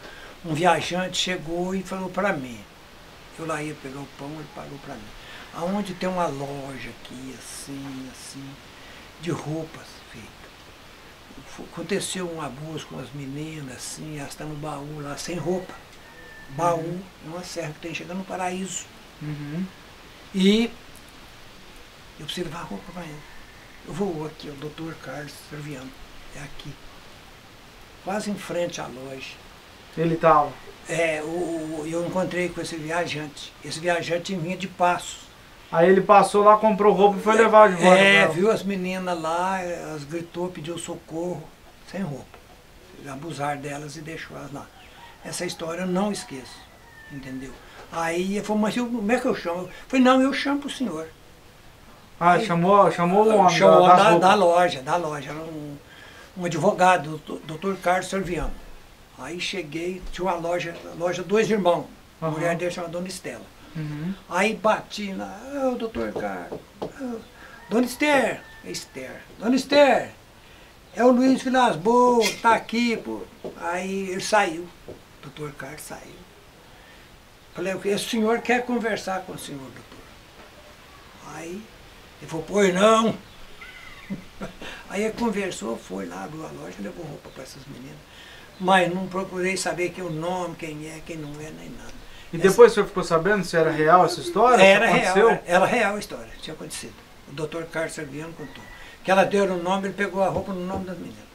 [SPEAKER 3] um viajante chegou e falou para mim. Eu lá ia pegar o pão, ele parou para mim. Aonde tem uma loja aqui, assim, assim, de roupas feitas. Aconteceu um abuso com as meninas, assim, elas estão no baú lá, sem roupa. Baú, uma serra que tem chegando no paraíso.
[SPEAKER 1] Uhum.
[SPEAKER 3] E eu preciso levar roupa para ele. Eu vou aqui, o doutor Carlos Serviano, é aqui. Quase em frente à loja.
[SPEAKER 1] Ele tava.
[SPEAKER 3] É, o, o- eu encontrei com esse viajante. Esse viajante vinha de Passos.
[SPEAKER 1] Aí ele passou lá, comprou roupa e foi levar de volta.
[SPEAKER 3] É, viu as meninas lá, elas gritou, pediu socorro, sem roupa. Abusar delas e deixou elas lá. Essa história eu não esqueço, entendeu? Aí ele falou, mas eu, como é que eu chamo? Eu falei, não, eu chamo pro senhor.
[SPEAKER 1] Ah, chamou, chamou o homem
[SPEAKER 3] Chamou
[SPEAKER 1] da,
[SPEAKER 3] da, da loja, da loja. Era um, um advogado, doutor Carlos Serviano. Aí cheguei, tinha uma loja, loja dois irmãos. A
[SPEAKER 1] Aham.
[SPEAKER 3] mulher dele chama Dona Estela.
[SPEAKER 1] Uhum.
[SPEAKER 3] Aí bati lá, ô doutor Carlos, Dona Esther, Esther, Dona Esther, é o Luiz Vilas Boas, tá aqui, pô. Aí ele saiu, doutor Carlos saiu. Falei, o senhor quer conversar com o senhor, doutor. Aí ele falou, pois não. Aí ele conversou, foi lá, abriu a loja, levou roupa para essas meninas. Mas não procurei saber que o nome, quem é, quem não é, nem nada.
[SPEAKER 1] E depois o senhor ficou sabendo se era real essa história?
[SPEAKER 3] Era real, era, era real a história, tinha acontecido. O doutor Carlos Serviano contou. Que ela deu o nome, ele pegou a roupa no nome das meninas.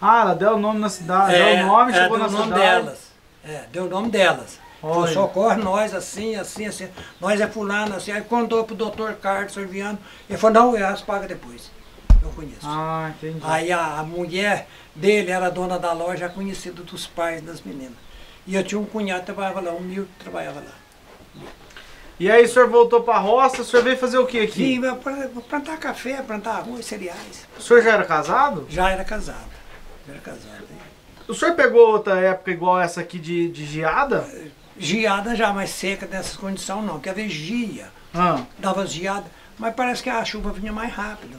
[SPEAKER 1] Ah, ela deu o nome na cidade. deu o nome,
[SPEAKER 3] ela
[SPEAKER 1] chegou
[SPEAKER 3] deu
[SPEAKER 1] na
[SPEAKER 3] o nome
[SPEAKER 1] cidade.
[SPEAKER 3] delas. É, deu o nome delas. Falou,
[SPEAKER 1] Olha.
[SPEAKER 3] socorre nós assim, assim, assim. Nós é fulano, assim. Aí contou pro doutor Carlos Serviano. Ele falou, não, elas pagam depois. Eu conheço.
[SPEAKER 1] Ah, entendi.
[SPEAKER 3] Aí a, a mulher dele era dona da loja, conhecida dos pais das meninas. E eu tinha um cunhado que trabalhava lá, um Milton que trabalhava lá.
[SPEAKER 1] E aí o senhor voltou pra roça, o senhor veio fazer o que aqui?
[SPEAKER 3] Vim plantar café, plantar arroz, cereais.
[SPEAKER 1] O senhor já era casado?
[SPEAKER 3] Já era casado. Já era casado.
[SPEAKER 1] O senhor pegou outra época igual essa aqui de, de geada?
[SPEAKER 3] Geada já mais seca dessas condições não, porque a vez gia,
[SPEAKER 1] Ah,
[SPEAKER 3] dava geada, mas parece que a chuva vinha mais rápido.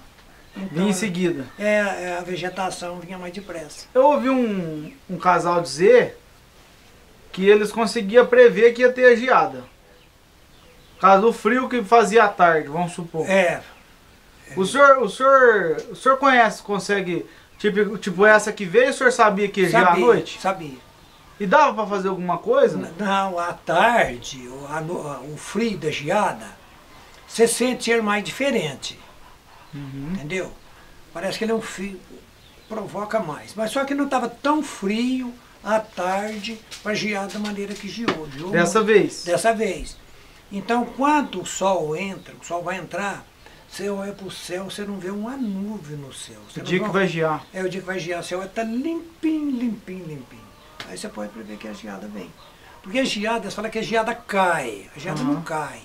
[SPEAKER 3] Então,
[SPEAKER 1] vim em seguida.
[SPEAKER 3] É, é, a vegetação vinha mais depressa.
[SPEAKER 1] Eu ouvi um, um casal dizer que eles conseguiam prever que ia ter a geada. Por causa do frio que fazia à tarde, vamos supor.
[SPEAKER 3] É,
[SPEAKER 1] O senhor, o senhor, o senhor conhece, consegue, tipo, tipo essa que veio, o senhor sabia que ia gear à
[SPEAKER 3] Sabia,
[SPEAKER 1] noite?
[SPEAKER 3] Sabia.
[SPEAKER 1] E dava pra fazer alguma coisa?
[SPEAKER 3] N- Não, à tarde, o, a o frio da geada, você sente ele mais diferente. Entendeu? Parece que ele é um frio, provoca mais. Mas só que não estava tão frio à tarde para gear da maneira que geou. geou
[SPEAKER 1] Dessa
[SPEAKER 3] muito.
[SPEAKER 1] vez?
[SPEAKER 3] Dessa vez. Então, quando o sol entra, o sol vai entrar, você olha para o céu, você não vê uma nuvem no céu. Você
[SPEAKER 1] O
[SPEAKER 3] não
[SPEAKER 1] dia
[SPEAKER 3] vê
[SPEAKER 1] que vai gear.
[SPEAKER 3] é o dia que vai gear, o céu vai estar limpinho, limpinho, limpinho. Aí você pode prever que a geada vem. Porque a geada, você fala que a geada cai. A geada não
[SPEAKER 1] Aham.
[SPEAKER 3] cai.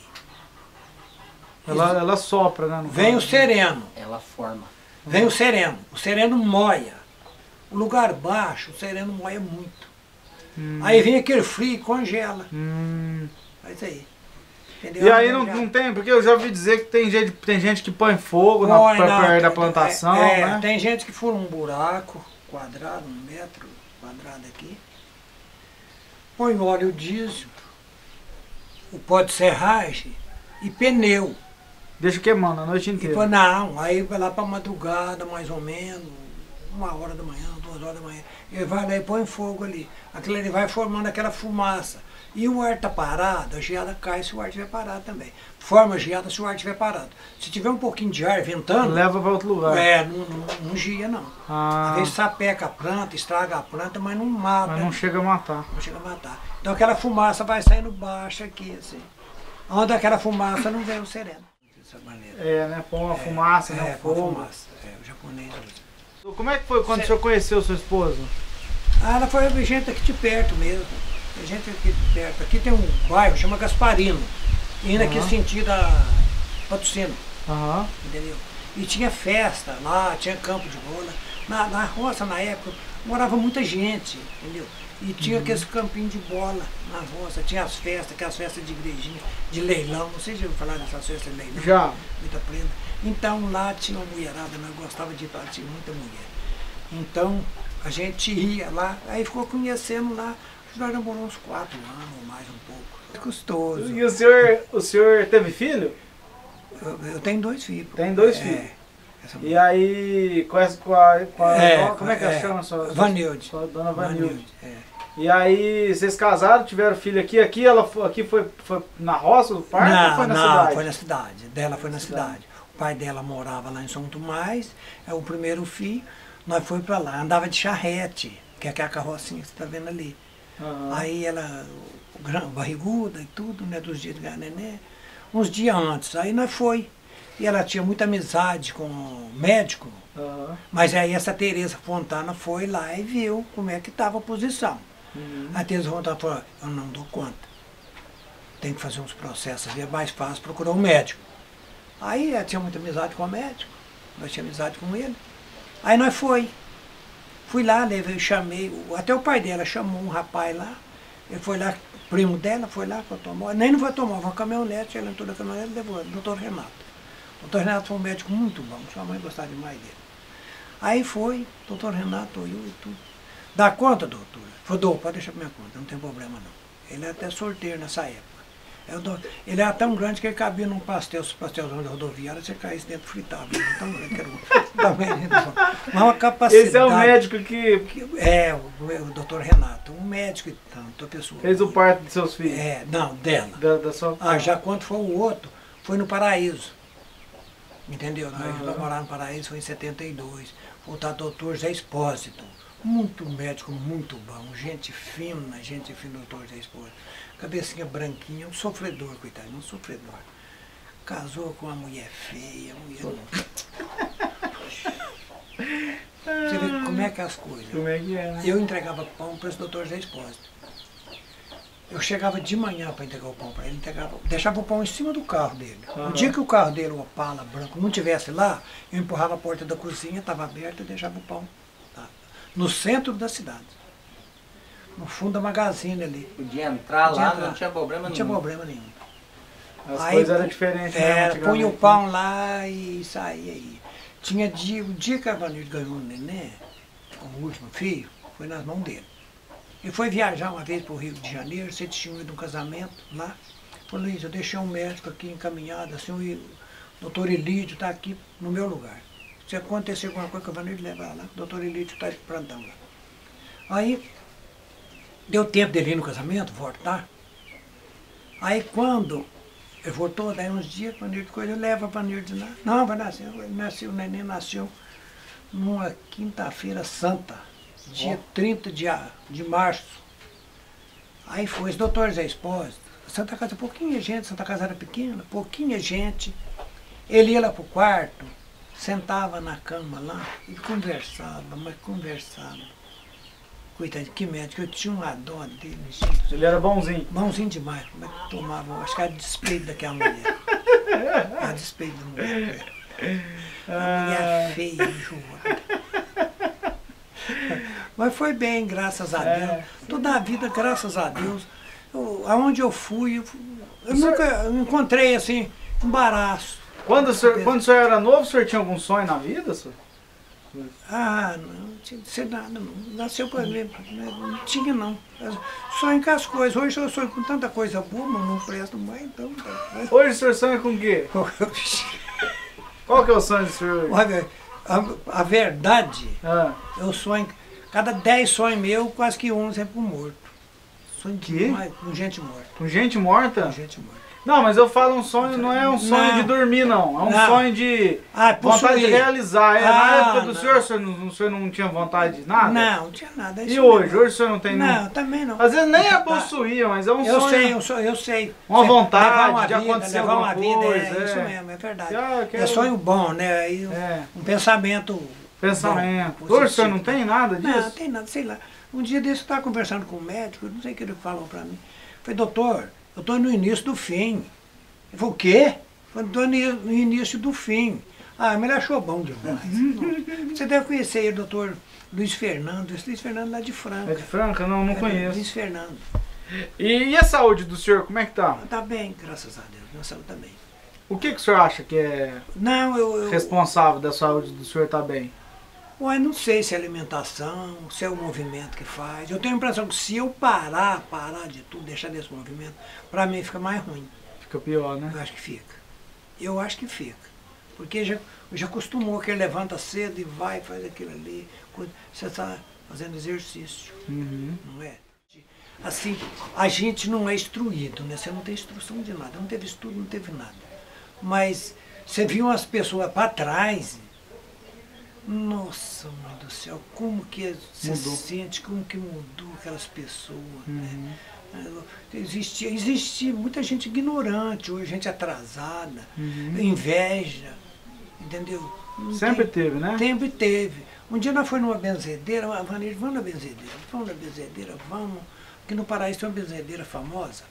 [SPEAKER 1] Ela, ela sopra, né?
[SPEAKER 3] Vem o
[SPEAKER 1] caso.
[SPEAKER 3] sereno,
[SPEAKER 5] Ela forma.
[SPEAKER 3] vem o sereno. O sereno moia. O lugar baixo, o sereno moia muito.
[SPEAKER 1] Hum.
[SPEAKER 3] Aí vem aquele frio e congela.
[SPEAKER 1] Hum.
[SPEAKER 3] É isso aí. Entendeu?
[SPEAKER 1] E aí não, não tem, porque eu já ouvi dizer que tem gente, tem gente que põe fogo na,
[SPEAKER 3] Põe na-
[SPEAKER 1] perto da plantação,
[SPEAKER 3] é, é,
[SPEAKER 1] né?
[SPEAKER 3] Tem gente que fura um buraco quadrado, um metro quadrado aqui, põe óleo diesel, o pó de serragem e pneu.
[SPEAKER 1] Deixa queimando a noite inteira.
[SPEAKER 3] não, aí vai lá para madrugada, mais ou menos, uma hora da manhã, duas horas da manhã. Ele vai lá e põe fogo ali. Aquilo ali vai formando aquela fumaça. E o ar está parado, a geada cai se o ar estiver parado também. Forma geada se o ar estiver parado. Se tiver um pouquinho de ar ventando,
[SPEAKER 1] Leva pra outro lugar.
[SPEAKER 3] é, não, não, não gia não.
[SPEAKER 1] Ah,
[SPEAKER 3] Às vezes sapeca a planta, estraga a planta, mas não mata.
[SPEAKER 1] mas não chega a matar.
[SPEAKER 3] não chega a matar. Então aquela fumaça vai saindo baixa aqui, assim. Onde aquela fumaça não vem o sereno. Dessa maneira.
[SPEAKER 1] É, né? Põe uma fumaça, né?
[SPEAKER 3] É,
[SPEAKER 1] Um fogo.
[SPEAKER 3] fumaça. É, o japonês.
[SPEAKER 1] Como é que foi quando
[SPEAKER 3] Cê-
[SPEAKER 1] o senhor conheceu sua esposa?
[SPEAKER 3] Ah, ela foi gente aqui de perto mesmo. Tem gente aqui de perto. Aqui tem um bairro, chama Gasparino. Indo aqui
[SPEAKER 1] Aham.
[SPEAKER 3] sentido a Patrocínio,
[SPEAKER 1] Aham.
[SPEAKER 3] entendeu? E tinha festa lá, tinha campo de bola. Na, na roça, na época, morava muita gente, entendeu? E tinha
[SPEAKER 1] Uhum.
[SPEAKER 3] aqueles campinhos de bola na roça, tinha as festas, aquelas festas de igrejinha, de leilão. Não sei se já ouviu falar dessas festas de leilão.
[SPEAKER 1] Já.
[SPEAKER 3] muita prenda. Então lá tinha uma mulherada, nós gostava de ir pra lá, tinha muita mulher. Então a gente ia lá, aí ficou conhecendo lá, nós namoramos uns quatro anos ou mais um pouco. É Custoso.
[SPEAKER 1] E o senhor, o senhor teve filho?
[SPEAKER 3] Eu, eu tenho dois filhos.
[SPEAKER 1] Tem dois
[SPEAKER 3] É,
[SPEAKER 1] filhos. E aí, com, essa, com a. Com a
[SPEAKER 3] É,
[SPEAKER 1] como é que ela
[SPEAKER 3] é.
[SPEAKER 1] chama? Sua, sua-
[SPEAKER 3] Vanilde.
[SPEAKER 1] Sua dona Vanilde.
[SPEAKER 3] Vanilde, é.
[SPEAKER 1] E aí, vocês casaram, tiveram filho aqui. Aqui, ela, fo- aqui foi, foi na roça, no parque
[SPEAKER 3] não,
[SPEAKER 1] ou foi na
[SPEAKER 3] não,
[SPEAKER 1] cidade?
[SPEAKER 3] foi na cidade. Dela foi na
[SPEAKER 1] cidade.
[SPEAKER 3] cidade. O pai dela morava lá em São Tomás, é o primeiro filho. Nós fomos para lá, andava de charrete, que é aquela carrocinha que você está vendo ali.
[SPEAKER 1] Aham.
[SPEAKER 3] Aí ela, barriguda e tudo, né, dos dias de neném, uns dias antes. Aí nós foi. E ela tinha muita amizade com o médico,
[SPEAKER 1] Aham.
[SPEAKER 3] mas aí essa Tereza Fontana foi lá e viu como é que estava a posição.
[SPEAKER 1] Uhum.
[SPEAKER 3] A Tereza Fontana falou, eu não dou conta. Tem que fazer uns processos, é mais fácil procurar um médico. Aí ela tinha muita amizade com o médico, nós tínhamos amizade com ele. Aí nós foi. Fui lá, levei, chamei, até o pai dela chamou um rapaz lá, ele foi lá, primo dela, foi lá com a automóvel, nem não foi automóvel, foi uma caminhonete, ela entrou na caminhonete e levou, o doutor Renato. O doutor Renato foi um médico muito bom, sua mãe gostava demais dele. Aí foi, doutor Renato olhou e tudo. Dá conta, doutor? Falou, dou, pode deixar pra minha conta, não tem problema não. Ele é até sorteiro nessa época. Eu dou- ele era tão grande que ele cabia num pastel, se pastelzão de rodoviária, você caísse dentro fritado. Ele era Tão grande que era o tamanho dele. Mas uma capacidade.
[SPEAKER 1] Esse é o médico que
[SPEAKER 3] que- É, o, o doutor Renato, um médico e tanto, a pessoa.
[SPEAKER 1] fez o parto dos seus filhos.
[SPEAKER 3] É, não, dela.
[SPEAKER 1] Da, da sua...
[SPEAKER 3] Ah, já quando foi o outro, foi no Paraíso. Entendeu? Nós uhum. morar no Paraíso foi em 72. Foi o doutor Zé Expósito. Muito médico, muito bom. Gente fina, gente fina, doutor Zé Expósito. Cabecinha branquinha, um sofredor, coitado, um sofredor. Casou com uma mulher feia, mulher. Você vê como é que é as coisas.
[SPEAKER 1] Como é que é, né?
[SPEAKER 3] Eu entregava pão para esse doutor Zé Expósito. Eu chegava de manhã para entregar o pão para ele, entregava, deixava o pão em cima do carro dele.
[SPEAKER 1] Aham.
[SPEAKER 3] O dia que o carro dele, o Opala branco, não tivesse lá, eu empurrava a porta da cozinha, estava aberta e deixava o pão? No centro da cidade. No fundo da magazine ali.
[SPEAKER 5] Podia entrar
[SPEAKER 3] Podia
[SPEAKER 5] lá,
[SPEAKER 3] entrar.
[SPEAKER 5] não tinha problema
[SPEAKER 3] Não tinha
[SPEAKER 5] nenhum.
[SPEAKER 3] problema nenhum.
[SPEAKER 1] As
[SPEAKER 3] Aí,
[SPEAKER 1] coisas eram diferentes, né?
[SPEAKER 3] É,
[SPEAKER 1] antigamente,
[SPEAKER 3] punha o
[SPEAKER 1] né?
[SPEAKER 3] pão lá e saía aí. Tinha dia, o dia que a Vanilde ganhou o neném, o último filho, foi nas mãos dele. Ele foi viajar uma vez para o Rio de Janeiro, se tinha ido um casamento lá. Falou, Luiz, eu deixei um médico aqui encaminhado, assim, o doutor Elídio está aqui no meu lugar. Se acontecer alguma coisa com a Vanille, leva lá, o doutor Elídio está plantão lá. Aí, deu tempo dele ir no casamento, voltar. Aí quando ele voltou, daí uns dias, quando ele coisa, leva a Vanilde lá. Não, vai nascer, nasceu, o neném nasceu numa quinta-feira santa, dia 30 de, a- de março. Aí foi os doutores Zé Expósito. Santa Casa, pouquinha gente, Santa Casa era pequena, pouquinha gente. Ele ia lá pro quarto, sentava na cama lá e conversava, mas conversava. Coitado, que médico, eu tinha uma dó dele, gente.
[SPEAKER 1] Ele era bonzinho.
[SPEAKER 3] Bonzinho demais, mas tomava, acho que era despeito daquela mulher. Era despeito da mulher. A mulher feia, enjoada. Mas foi bem, graças a Deus. Toda a vida, graças a Deus. Eu- aonde eu fui, eu, eu nunca eu encontrei assim, embaraço.
[SPEAKER 1] Quando o, senhor, quando o senhor era novo, o senhor tinha algum sonho na vida, senhor?
[SPEAKER 3] Ah, não, não tinha de ser nada, não. Nasceu para mim, não tinha não. Sonho com as coisas. Hoje eu sonho com tanta coisa boa, mas não presto mais, então. tá.
[SPEAKER 1] Hoje o senhor sonha com o quê? Qual que é o sonho do senhor hoje?
[SPEAKER 3] Olha, a, a verdade,
[SPEAKER 1] Ah,
[SPEAKER 3] eu sonho, cada 10 sonhos meu, quase que 11 é com morto. Sonho
[SPEAKER 1] Quê?
[SPEAKER 3] demais, com gente morta.
[SPEAKER 1] com gente morta?
[SPEAKER 3] Com gente morta.
[SPEAKER 1] Não, mas eu falo um sonho, não é um sonho
[SPEAKER 3] Não.
[SPEAKER 1] de dormir, não. É um
[SPEAKER 3] Não.
[SPEAKER 1] sonho de
[SPEAKER 3] Ah,
[SPEAKER 1] vontade de realizar. É, na
[SPEAKER 3] Ah,
[SPEAKER 1] época do
[SPEAKER 3] não.
[SPEAKER 1] senhor, o senhor não, o senhor não tinha vontade de nada?
[SPEAKER 3] Não, não tinha nada. é
[SPEAKER 1] E hoje?
[SPEAKER 3] mesmo.
[SPEAKER 1] Hoje o senhor não tem
[SPEAKER 3] Não,
[SPEAKER 1] nenhum?
[SPEAKER 3] também não.
[SPEAKER 1] Às vezes nem é
[SPEAKER 3] Tá.
[SPEAKER 1] possuir, mas é um
[SPEAKER 3] Eu
[SPEAKER 1] sonho.
[SPEAKER 3] sei, eu, sou, eu sei.
[SPEAKER 1] Uma
[SPEAKER 3] Sei,
[SPEAKER 1] vontade
[SPEAKER 3] uma
[SPEAKER 1] de
[SPEAKER 3] vida,
[SPEAKER 1] acontecer
[SPEAKER 3] levar uma
[SPEAKER 1] alguma
[SPEAKER 3] vida,
[SPEAKER 1] coisa,
[SPEAKER 3] é,
[SPEAKER 1] é.
[SPEAKER 3] isso mesmo, é verdade.
[SPEAKER 1] Ah, quero-
[SPEAKER 3] É sonho bom, né? Aí um,
[SPEAKER 1] É,
[SPEAKER 3] um pensamento.
[SPEAKER 1] pensamento.
[SPEAKER 3] bom,
[SPEAKER 1] Hoje o senhor não tem nada disso?
[SPEAKER 3] Não, tem nada, sei lá. Um dia desse eu estava conversando com o médico, não sei o que ele falou para mim. Falei, doutor, eu estou no início do fim. Ele falou, o quê? Eu estou no início do fim. Ah, mas ele achou bom demais. Nossa. Você deve conhecer ele, doutor Luiz Fernando. Esse Luiz Fernando lá de Franca.
[SPEAKER 1] É de Franca? Não, não
[SPEAKER 3] É,
[SPEAKER 1] conheço.
[SPEAKER 3] Luiz Fernando.
[SPEAKER 1] E, e a saúde do senhor, como é que tá?
[SPEAKER 3] Tá bem, graças a Deus. Minha saúde tá bem.
[SPEAKER 1] O que, que o senhor acha que é
[SPEAKER 3] Não, eu. eu
[SPEAKER 1] responsável da saúde do senhor estar bem?
[SPEAKER 3] Ué, não sei se é alimentação, se é o movimento que faz. Eu tenho a impressão que se eu parar, parar de tudo, deixar desse movimento, para mim fica mais ruim.
[SPEAKER 1] Fica pior, né?
[SPEAKER 3] Eu acho que fica. Eu acho que fica. Porque já, já acostumou que ele levanta cedo e vai, faz aquilo ali. Você está fazendo exercício,
[SPEAKER 1] Uhum.
[SPEAKER 3] não é? Assim, a gente não é instruído, né? Você não tem instrução de nada. Não teve estudo, não teve nada. Mas você viu umas pessoas para trás. Nossa, mãe do céu, como que você
[SPEAKER 1] Mudou.
[SPEAKER 3] sente, como que mudou aquelas pessoas, né?
[SPEAKER 1] Uhum.
[SPEAKER 3] Existia, existia muita gente ignorante, hoje gente atrasada,
[SPEAKER 1] Uhum.
[SPEAKER 3] inveja, entendeu? Não
[SPEAKER 1] Sempre
[SPEAKER 3] tem-
[SPEAKER 1] teve, né?
[SPEAKER 3] Sempre teve. Um dia nós fomos numa benzedeira, a Vanessa, vamos na benzedeira, vamos na benzedeira, vamos, que no Paraíso tem uma benzedeira famosa.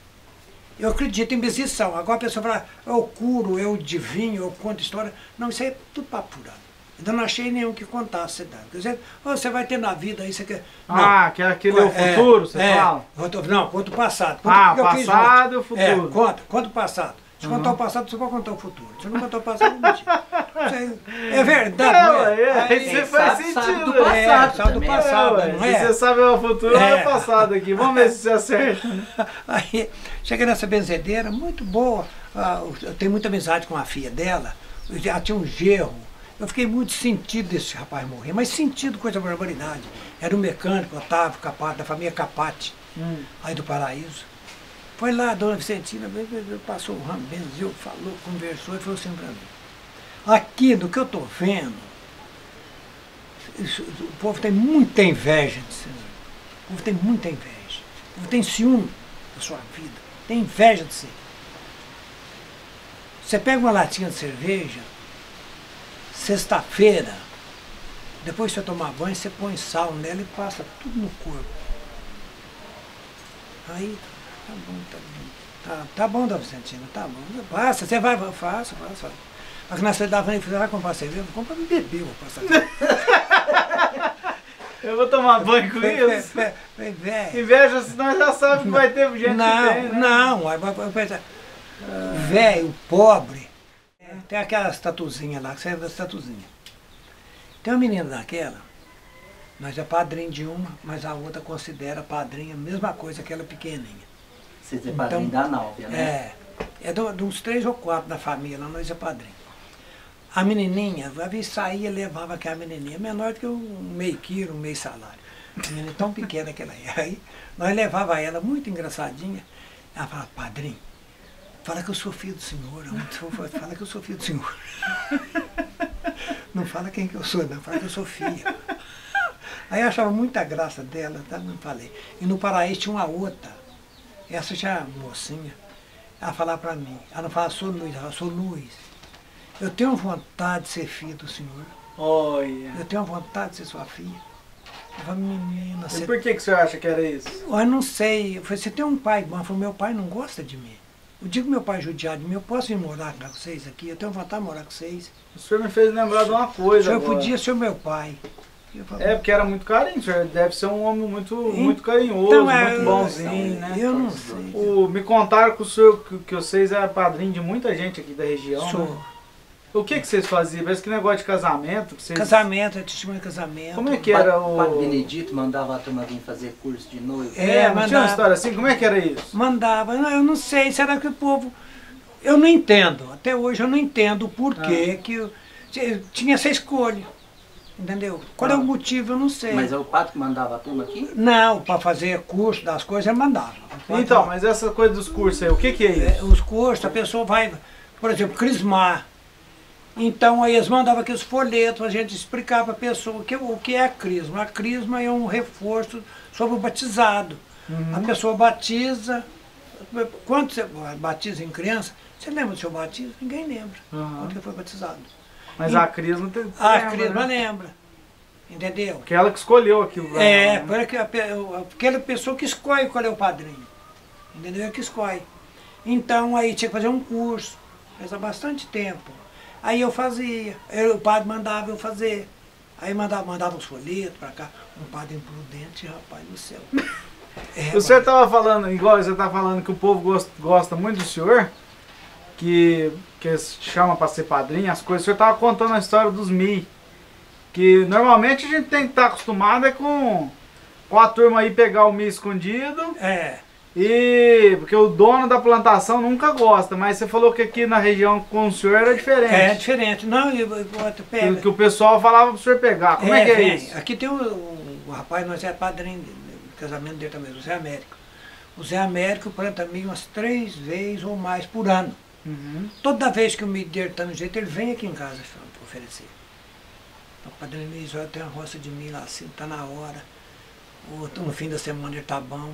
[SPEAKER 3] Eu acredito em benzição. Agora a pessoa fala, eu curo, eu adivinho, eu conto história. Não, isso aí é tudo papo furado. Ainda não achei nenhum que contasse. Não. Quer dizer, "Ô, você vai ter na vida aí, você quer. Não.
[SPEAKER 1] Ah, que aquele é o
[SPEAKER 3] É,
[SPEAKER 1] futuro, você
[SPEAKER 3] é.
[SPEAKER 1] fala?
[SPEAKER 3] Não, conta o passado. Conta
[SPEAKER 1] Ah, passado e o futuro.
[SPEAKER 3] É, conta, conta o passado. Se
[SPEAKER 1] Uhum.
[SPEAKER 3] contar o passado, você pode contar o futuro. Se não contar o passado, não mentira. É verdade, não
[SPEAKER 1] É,
[SPEAKER 3] é? Aí-
[SPEAKER 5] Quem
[SPEAKER 1] faz
[SPEAKER 5] sabe, sabe
[SPEAKER 1] sentido,
[SPEAKER 5] do passado
[SPEAKER 3] É, sabe do passado.
[SPEAKER 1] ué,
[SPEAKER 3] não
[SPEAKER 1] se
[SPEAKER 3] é?
[SPEAKER 1] você sabe o futuro,
[SPEAKER 3] É.
[SPEAKER 1] o passado aqui. Vamos ver se você acerta.
[SPEAKER 3] Aí, cheguei nessa benzedeira, muito boa. Ah, eu tenho muita amizade com a filha dela. Já tinha um gerro. Eu fiquei muito sentido desse rapaz morrer, mas sentido coisa barbaridade. Era um mecânico, Otávio Capati, da família Capati,
[SPEAKER 1] Hum.
[SPEAKER 3] aí do Paraíso. Foi lá, a dona Vicentina, passou o ramo, benzeu, falou, conversou e falou assim para mim. Aqui, do que eu estou vendo, isso- o povo tem muita inveja de você. O povo tem muita inveja. O povo tem ciúme da sua vida. Tem inveja de você. Você pega uma latinha de cerveja, sexta-feira, depois que você tomar banho, você põe sal nela e passa tudo no corpo. Aí, tá bom, tá bom. Tá, tá bom, Dona Vicentina, tá bom. Passa, você vai, vai, faça, faça. Aí na cidade da frente, você vai comprar cerveja? Vou comprar um bebê, vou passar.
[SPEAKER 1] Eu vou tomar banho com isso.
[SPEAKER 3] Velho.
[SPEAKER 1] Inveja, senão já sabe que vai ter gente que
[SPEAKER 3] Não,
[SPEAKER 1] tem, né?
[SPEAKER 3] não, pensar, velho, pobre. É, Tem aquelas tatuzinhas lá, que serve das tatuzinhas. Tem uma menina daquela, nós é padrinho de uma, mas a outra considera padrinha, a mesma coisa que ela pequenininha.
[SPEAKER 5] Vocês é
[SPEAKER 3] Então,
[SPEAKER 5] padrinho da Nálvia, né?
[SPEAKER 3] É, é de, uns três ou quatro da família, nós é padrinho. A menininha, às vezes saía e levava aquela menininha, menor do que um meio quilo, um meio salário. A menina tão pequena que ela é. Aí nós levava ela, muito engraçadinha. Ela falava, padrinho, fala que eu sou filho do senhor. Fala que eu sou filho do senhor. Não fala quem que eu sou, não, fala que eu sou filha. Aí eu achava muita graça dela, tá? não falei. E no Paraíso tinha uma outra, essa já mocinha, ela falava para mim, ela não falava sou Luiz, ela falava sou Luiz. Eu tenho vontade de ser filho do senhor.
[SPEAKER 1] Olha.
[SPEAKER 3] Eu tenho vontade de ser sua filha. Eu falei, menina,
[SPEAKER 1] E
[SPEAKER 3] você.
[SPEAKER 1] por que, que o senhor acha que era isso?
[SPEAKER 3] Eu não sei. Eu falei, você tem um pai bom? Eu falei, meu pai não gosta de mim. Eu digo meu pai é judiado de mim, eu posso ir morar com vocês aqui? Eu tenho vontade de morar com vocês.
[SPEAKER 1] O senhor me fez lembrar de uma
[SPEAKER 3] O
[SPEAKER 1] coisa.
[SPEAKER 3] senhor
[SPEAKER 1] agora.
[SPEAKER 3] podia ser o meu pai. Eu
[SPEAKER 1] É, porque era muito carinho, o senhor deve ser um homem muito, muito carinhoso,
[SPEAKER 3] Então, é,
[SPEAKER 1] muito
[SPEAKER 3] eu-
[SPEAKER 1] bonzinho, né?
[SPEAKER 3] Eu não sei.
[SPEAKER 1] O, me contaram que, o senhor, que, que vocês eram padrinho de muita gente aqui da região.
[SPEAKER 3] Sou.
[SPEAKER 1] Né? O que, que vocês faziam? Parece que negócio de casamento. Que vocês...
[SPEAKER 3] Casamento, é testemunho de casamento.
[SPEAKER 1] Como é que era
[SPEAKER 5] O Padre. Benedito mandava a turma vir fazer curso de noivo.
[SPEAKER 3] É,
[SPEAKER 1] É, não tinha uma
[SPEAKER 3] mandava.
[SPEAKER 1] história assim? Como é que era isso?
[SPEAKER 3] Mandava, eu não sei, será que o povo. Eu não entendo, até hoje eu não entendo o porquê
[SPEAKER 1] Ah.
[SPEAKER 3] que eu, tinha essa escolha. Entendeu? Qual é
[SPEAKER 1] Ah.
[SPEAKER 3] o motivo, eu não sei.
[SPEAKER 5] Mas é o padre que mandava a turma aqui?
[SPEAKER 3] Não, para fazer curso das coisas, eu mandava.
[SPEAKER 1] Então, mas essa coisa dos cursos aí, o que, que é
[SPEAKER 3] É,
[SPEAKER 1] isso?
[SPEAKER 3] os cursos, a pessoa vai, por exemplo, crismar. Então aí eles mandavam aqueles folhetos, a gente explicar para a pessoa o que, o que é a crisma. A crisma é um reforço sobre o batizado. A
[SPEAKER 1] Uhum.
[SPEAKER 3] pessoa batiza. Quando você batiza em criança, você lembra do seu batismo? Ninguém lembra.
[SPEAKER 1] Aham.
[SPEAKER 3] Quando foi batizado.
[SPEAKER 1] Mas a Cris não tem.
[SPEAKER 3] A
[SPEAKER 1] lembra,
[SPEAKER 3] crisma
[SPEAKER 1] né?
[SPEAKER 3] lembra. Entendeu?
[SPEAKER 1] Porque ela que escolheu aquilo lá.
[SPEAKER 3] É,
[SPEAKER 1] né?
[SPEAKER 3] porque a aquela pessoa que escolhe qual é o padrinho. Entendeu? É que escolhe. Então aí tinha que fazer um curso. Faz há bastante tempo. Aí eu fazia. Eu- o padre mandava eu fazer. Aí mandava, mandava os folhetos pra cá. Um padre imprudente, rapaz do céu. É,
[SPEAKER 1] O senhor estava falando, igual você está falando que o povo gosta, gosta muito do senhor, que, que chama para ser padrinho, as coisas. O senhor estava contando a história dos MI. Que normalmente a gente tem que estar acostumado é com, com a turma aí pegar o MI escondido.
[SPEAKER 3] É.
[SPEAKER 1] E porque o dono da plantação nunca gosta, mas você falou que aqui na região com o senhor era diferente.
[SPEAKER 3] É diferente. Não, e e outro
[SPEAKER 1] que,
[SPEAKER 3] pega.
[SPEAKER 1] que o pessoal falava pro senhor pegar. Como é, que é
[SPEAKER 3] vem.
[SPEAKER 1] isso?
[SPEAKER 3] Aqui tem um, um- um rapaz, nós é padrinho dele, do casamento dele também, o Zé Américo. O Zé Américo planta milho umas três vezes ou mais por ano.
[SPEAKER 1] Uhum.
[SPEAKER 3] Toda vez que o milho dele está no jeito, ele vem aqui em casa para oferecer. Então, o padrinho Luiz, olha, tem uma roça de milho lá assim, está na hora. Ou no fim da semana ele está bom,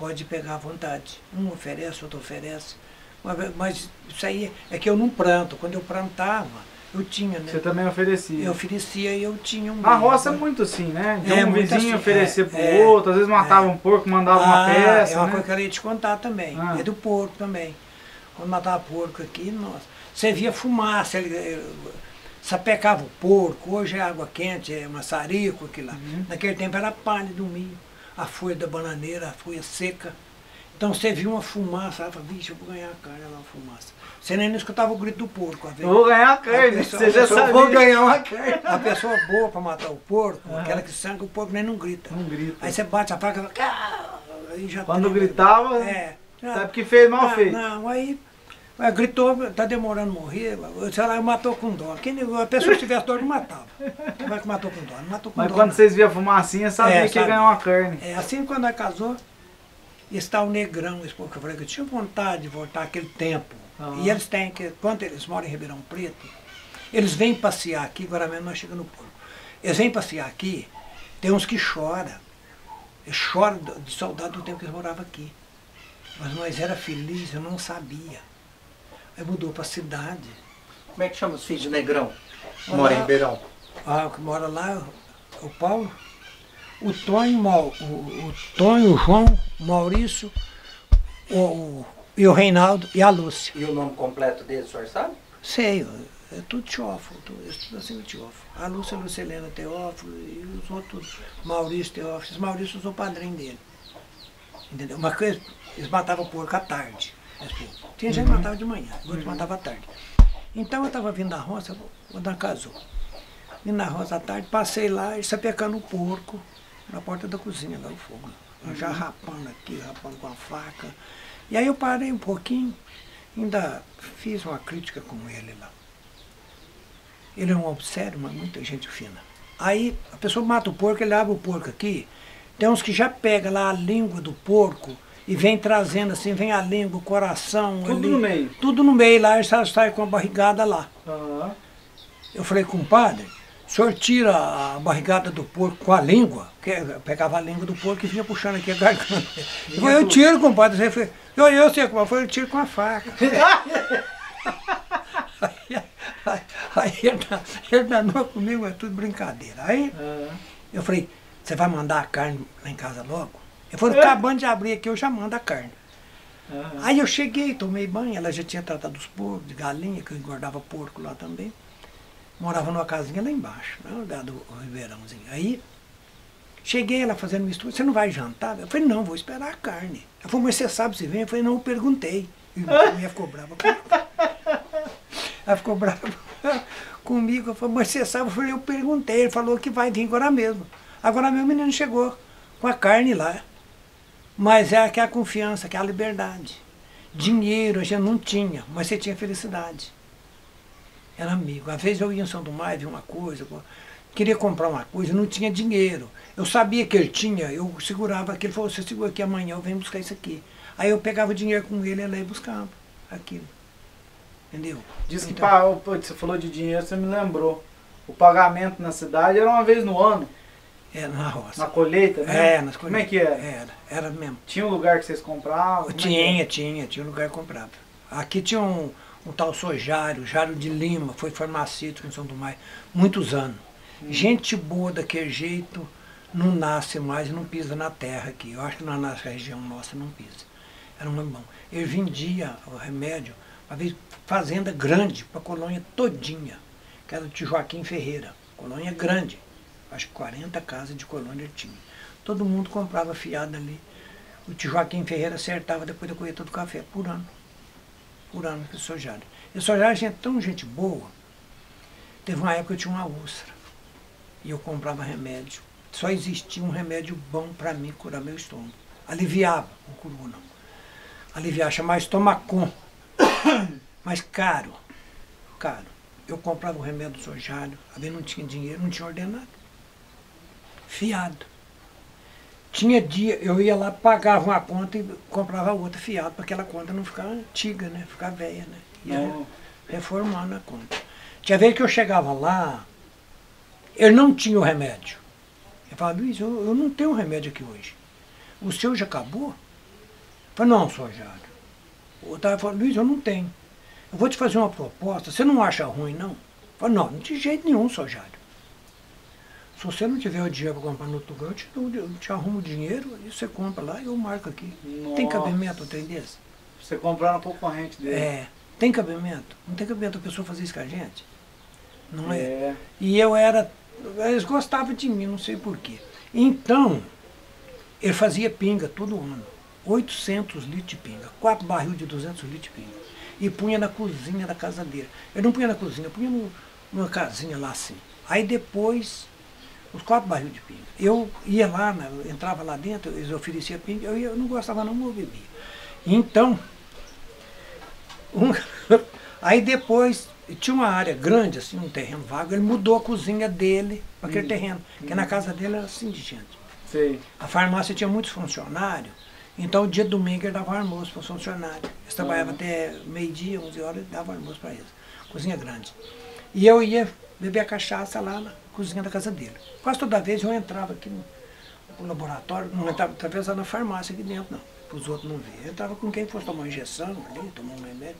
[SPEAKER 3] pode pegar à vontade. Um oferece, outro oferece. Mas, mas isso aí é que eu não planto. Quando eu plantava, eu tinha, né?
[SPEAKER 1] Você também oferecia.
[SPEAKER 3] Eu oferecia e eu tinha um
[SPEAKER 1] A roça é muito assim, né? De
[SPEAKER 3] É,
[SPEAKER 1] um vizinho
[SPEAKER 3] assim,
[SPEAKER 1] oferecer
[SPEAKER 3] é,
[SPEAKER 1] pro
[SPEAKER 3] é,
[SPEAKER 1] outro, às vezes matava um porco, mandava uma
[SPEAKER 3] Ah,
[SPEAKER 1] peça,
[SPEAKER 3] É uma
[SPEAKER 1] né?
[SPEAKER 3] coisa que eu queria te contar também.
[SPEAKER 1] Ah.
[SPEAKER 3] É do porco também. Quando matava porco aqui, nossa, você via fumaça, ele, ele, sapecava o porco, hoje é água quente, é maçarico, aquilo lá.
[SPEAKER 1] Uhum.
[SPEAKER 3] Naquele tempo era palha do milho, a folha da bananeira, a folha seca. Então você via uma fumaça, ela falava, vixe, eu vou ganhar a carne, lá uma fumaça. Você nem escutava o grito do porco, vezes.
[SPEAKER 1] vou ganhar a
[SPEAKER 3] A
[SPEAKER 1] carne,
[SPEAKER 3] pessoa-
[SPEAKER 1] você já
[SPEAKER 3] a
[SPEAKER 1] sabia.
[SPEAKER 3] Vou ganhar uma carne. A pessoa boa para matar o porco,
[SPEAKER 1] Aham.
[SPEAKER 3] aquela que sangra, o porco nem não grita.
[SPEAKER 1] Não grita.
[SPEAKER 3] Aí você bate a faca e fala, "Ah", aí já
[SPEAKER 1] Quando
[SPEAKER 3] treme.
[SPEAKER 1] gritava,
[SPEAKER 3] É.
[SPEAKER 1] sabe que fez mal
[SPEAKER 3] ah,
[SPEAKER 1] feito.
[SPEAKER 3] Não, aí gritou, tá demorando a morrer, sei lá, matou com dó. Quem, a pessoa que tivesse dor não matava. Como é que matou com dó? Não matou com
[SPEAKER 1] Mas
[SPEAKER 3] dó.
[SPEAKER 1] quando
[SPEAKER 3] não.
[SPEAKER 1] vocês viam a fumacinha, sabia
[SPEAKER 3] É,
[SPEAKER 1] que ia
[SPEAKER 3] sabia.
[SPEAKER 1] ganhar uma carne.
[SPEAKER 3] É, assim quando ela casou, está o negrão, esse que eu falei que eu tinha vontade de voltar aquele tempo.
[SPEAKER 1] Aham.
[SPEAKER 3] E eles têm que, quando eles moram em Ribeirão Preto, eles vêm passear aqui, agora mesmo nós chegamos no porto. Eles vêm passear aqui, tem uns que choram. Eles choram de saudade do tempo que eles moravam aqui. Mas nós era feliz, eu não sabia. Aí mudou para a cidade.
[SPEAKER 5] Como é que chama os filhos do Negrão?
[SPEAKER 3] Olá.
[SPEAKER 5] Mora em Ribeirão.
[SPEAKER 3] Ah, o que mora lá, o Paulo, o Tonho, o, o Tonho, o João, o Maurício, o, o- e o Reinaldo e a Lúcia.
[SPEAKER 5] E o nome completo dele, o senhor sabe?
[SPEAKER 3] Sei, é tudo Teófilo, tudo, é tudo assim o Teófilo. A Lúcia, a Lucilena Teófilo e os outros, Maurício Teófilo. Esse Maurício usou o padrinho dele. Entendeu? Uma coisa, eles matavam porco à tarde. Tinha gente que matava de manhã, outros matavam à tarde. Então eu estava vindo da roça, quando ela casou. Vim na roça à tarde, passei lá e sapecando o porco na porta da cozinha, lá o fogo. Eu Já rapando aqui, rapando com a faca. E aí eu parei um pouquinho, ainda fiz uma crítica com ele lá. Ele é um homem sério, mas muita gente fina. Aí a pessoa mata o porco, ele abre o porco aqui. Tem uns que já pega lá a língua do porco e vem trazendo assim, vem a língua, o coração.
[SPEAKER 1] Tudo
[SPEAKER 3] ali,
[SPEAKER 1] no meio.
[SPEAKER 3] Tudo no meio lá, e sai, sai com a barrigada lá.
[SPEAKER 1] Aham.
[SPEAKER 3] Eu falei, compadre, o senhor tira a barrigada do porco com a língua? Que eu pegava a língua do porco e vinha puxando aqui a garganta. Eu falei, eu tiro, compadre. Ele falou, eu, eu sei, compadre. Eu falei, eu tiro com a faca. aí, aí, aí ele, ele danou comigo, é tudo brincadeira. Aí
[SPEAKER 1] Aham.
[SPEAKER 3] eu falei, você vai mandar a carne lá em casa logo? Ele falou, acabando de abrir aqui, eu já mando a carne.
[SPEAKER 1] Aham.
[SPEAKER 3] Aí eu cheguei, tomei banho, ela já tinha tratado os porcos, de galinha, que eu engordava porco lá também. Morava numa casinha lá embaixo, né, lá do Ribeirãozinho. Aí, cheguei ela fazendo mistura, você não vai jantar? Eu falei, não, vou esperar a carne. Ela falou, mas você sabe se vem? Eu falei, não, eu perguntei. E a mulher ficou brava comigo. Ela ficou brava comigo. Eu falei, mas você sabe? Eu falei, eu perguntei. Ele falou que vai vir agora mesmo. Agora meu menino chegou com a carne lá. Mas é que é a confiança, que é liberdade. Dinheiro a gente não tinha, mas você tinha felicidade. Era amigo. Às vezes eu ia em São Tomás, vi uma coisa, queria comprar uma coisa, não tinha dinheiro. Eu sabia que ele tinha, eu segurava aquilo, ele falou, você segura aqui amanhã, eu venho buscar isso aqui. Aí eu pegava o dinheiro com ele, ele ia buscava aquilo. Entendeu?
[SPEAKER 1] Diz que
[SPEAKER 3] Então-
[SPEAKER 1] pá, você falou de dinheiro, você me lembrou. O pagamento na cidade era uma vez no ano,
[SPEAKER 3] Era na roça.
[SPEAKER 1] na colheita, né?
[SPEAKER 3] É, nas
[SPEAKER 1] Como é que era?
[SPEAKER 3] Era, era mesmo.
[SPEAKER 1] Tinha um lugar que vocês compravam? Como é
[SPEAKER 3] Tinha, tinha, tinha um lugar que comprava. Aqui tinha um, um tal Sojário, Jário de Lima, foi farmacêutico em São Tomás, muitos anos. Gente boa daquele jeito não nasce mais e não pisa na terra aqui. Eu acho que na nossa região nossa não pisa. Era um bom. Ele vendia o remédio, uma vez fazenda grande, para a colônia todinha, que era de Joaquim Ferreira. Colônia grande. Acho que 40 casas de colônia tinha. Todo mundo comprava fiado ali. O tio Joaquim Ferreira acertava depois da colheita do café, por ano. Por ano, esse sojário. Esse sojário gente, tão gente boa. Teve uma época que eu tinha uma úlcera. E eu comprava remédio. Só existia um remédio bom para mim curar meu estômago. Aliviava, não curou não. Aliviava, chamava estomacon. Mas caro. Caro. Eu comprava o remédio do sojário, às vezes não tinha dinheiro, não tinha ordenado. Fiado. Tinha dia, eu ia lá, pagava uma conta e comprava outra fiado, para aquela conta não ficar antiga, né? Ficar velha, né? Ia
[SPEAKER 1] Não.
[SPEAKER 3] reformando a conta. Tinha vez que eu chegava lá, ele não tinha o remédio. Eu falava, Luiz, eu, eu não tenho remédio aqui hoje. O seu já acabou? Eu falei, não, senhor Jário. O Otávio falou, Luiz, eu não tenho. Eu vou te fazer uma proposta, você não acha ruim, não? Eu falei, não, de jeito nenhum, senhor Jário. Se você não tiver o dinheiro para comprar no outro lugar, eu te, dou eu te arrumo o dinheiro e você compra lá e eu marco aqui. Tem
[SPEAKER 1] Nossa.
[SPEAKER 3] cabimento um trem desse?
[SPEAKER 1] Você comprar no concorrente dele.
[SPEAKER 3] É. Tem cabimento? Não tem cabimento a pessoa fazer isso com a gente? Não é?
[SPEAKER 1] É.
[SPEAKER 3] E eu era. Eles gostavam de mim, não sei porquê. Então, ele fazia pinga todo ano. 800 litros de pinga. Quatro barril de 200 litros de pinga. E punha na cozinha da casa dele. Ele não punha na cozinha, punha no- numa casinha lá assim. Aí depois, os quatro barril de pinga. Eu ia lá, né, eu entrava lá dentro, eles ofereciam pinga, eu, ia, eu não gostava não, mas eu bebia. Então, um- aí depois, tinha uma área grande, assim, um terreno vago, ele mudou a cozinha dele para aquele terreno, porque na casa dele era assim de gente.
[SPEAKER 1] Sei.
[SPEAKER 3] A farmácia tinha muitos funcionários, então dia domingo ele dava almoço para os funcionários. Eles trabalhavam até meio-dia, 11 horas, ele dava almoço para eles. Cozinha grande. E eu ia beber a cachaça lá na cozinha da casa dele. Quase toda vez eu entrava aqui no, no laboratório, não entrava através na farmácia aqui dentro, não, para os outros não verem. Eu entrava com quem fosse tomar uma injeção ali, tomar um remédio,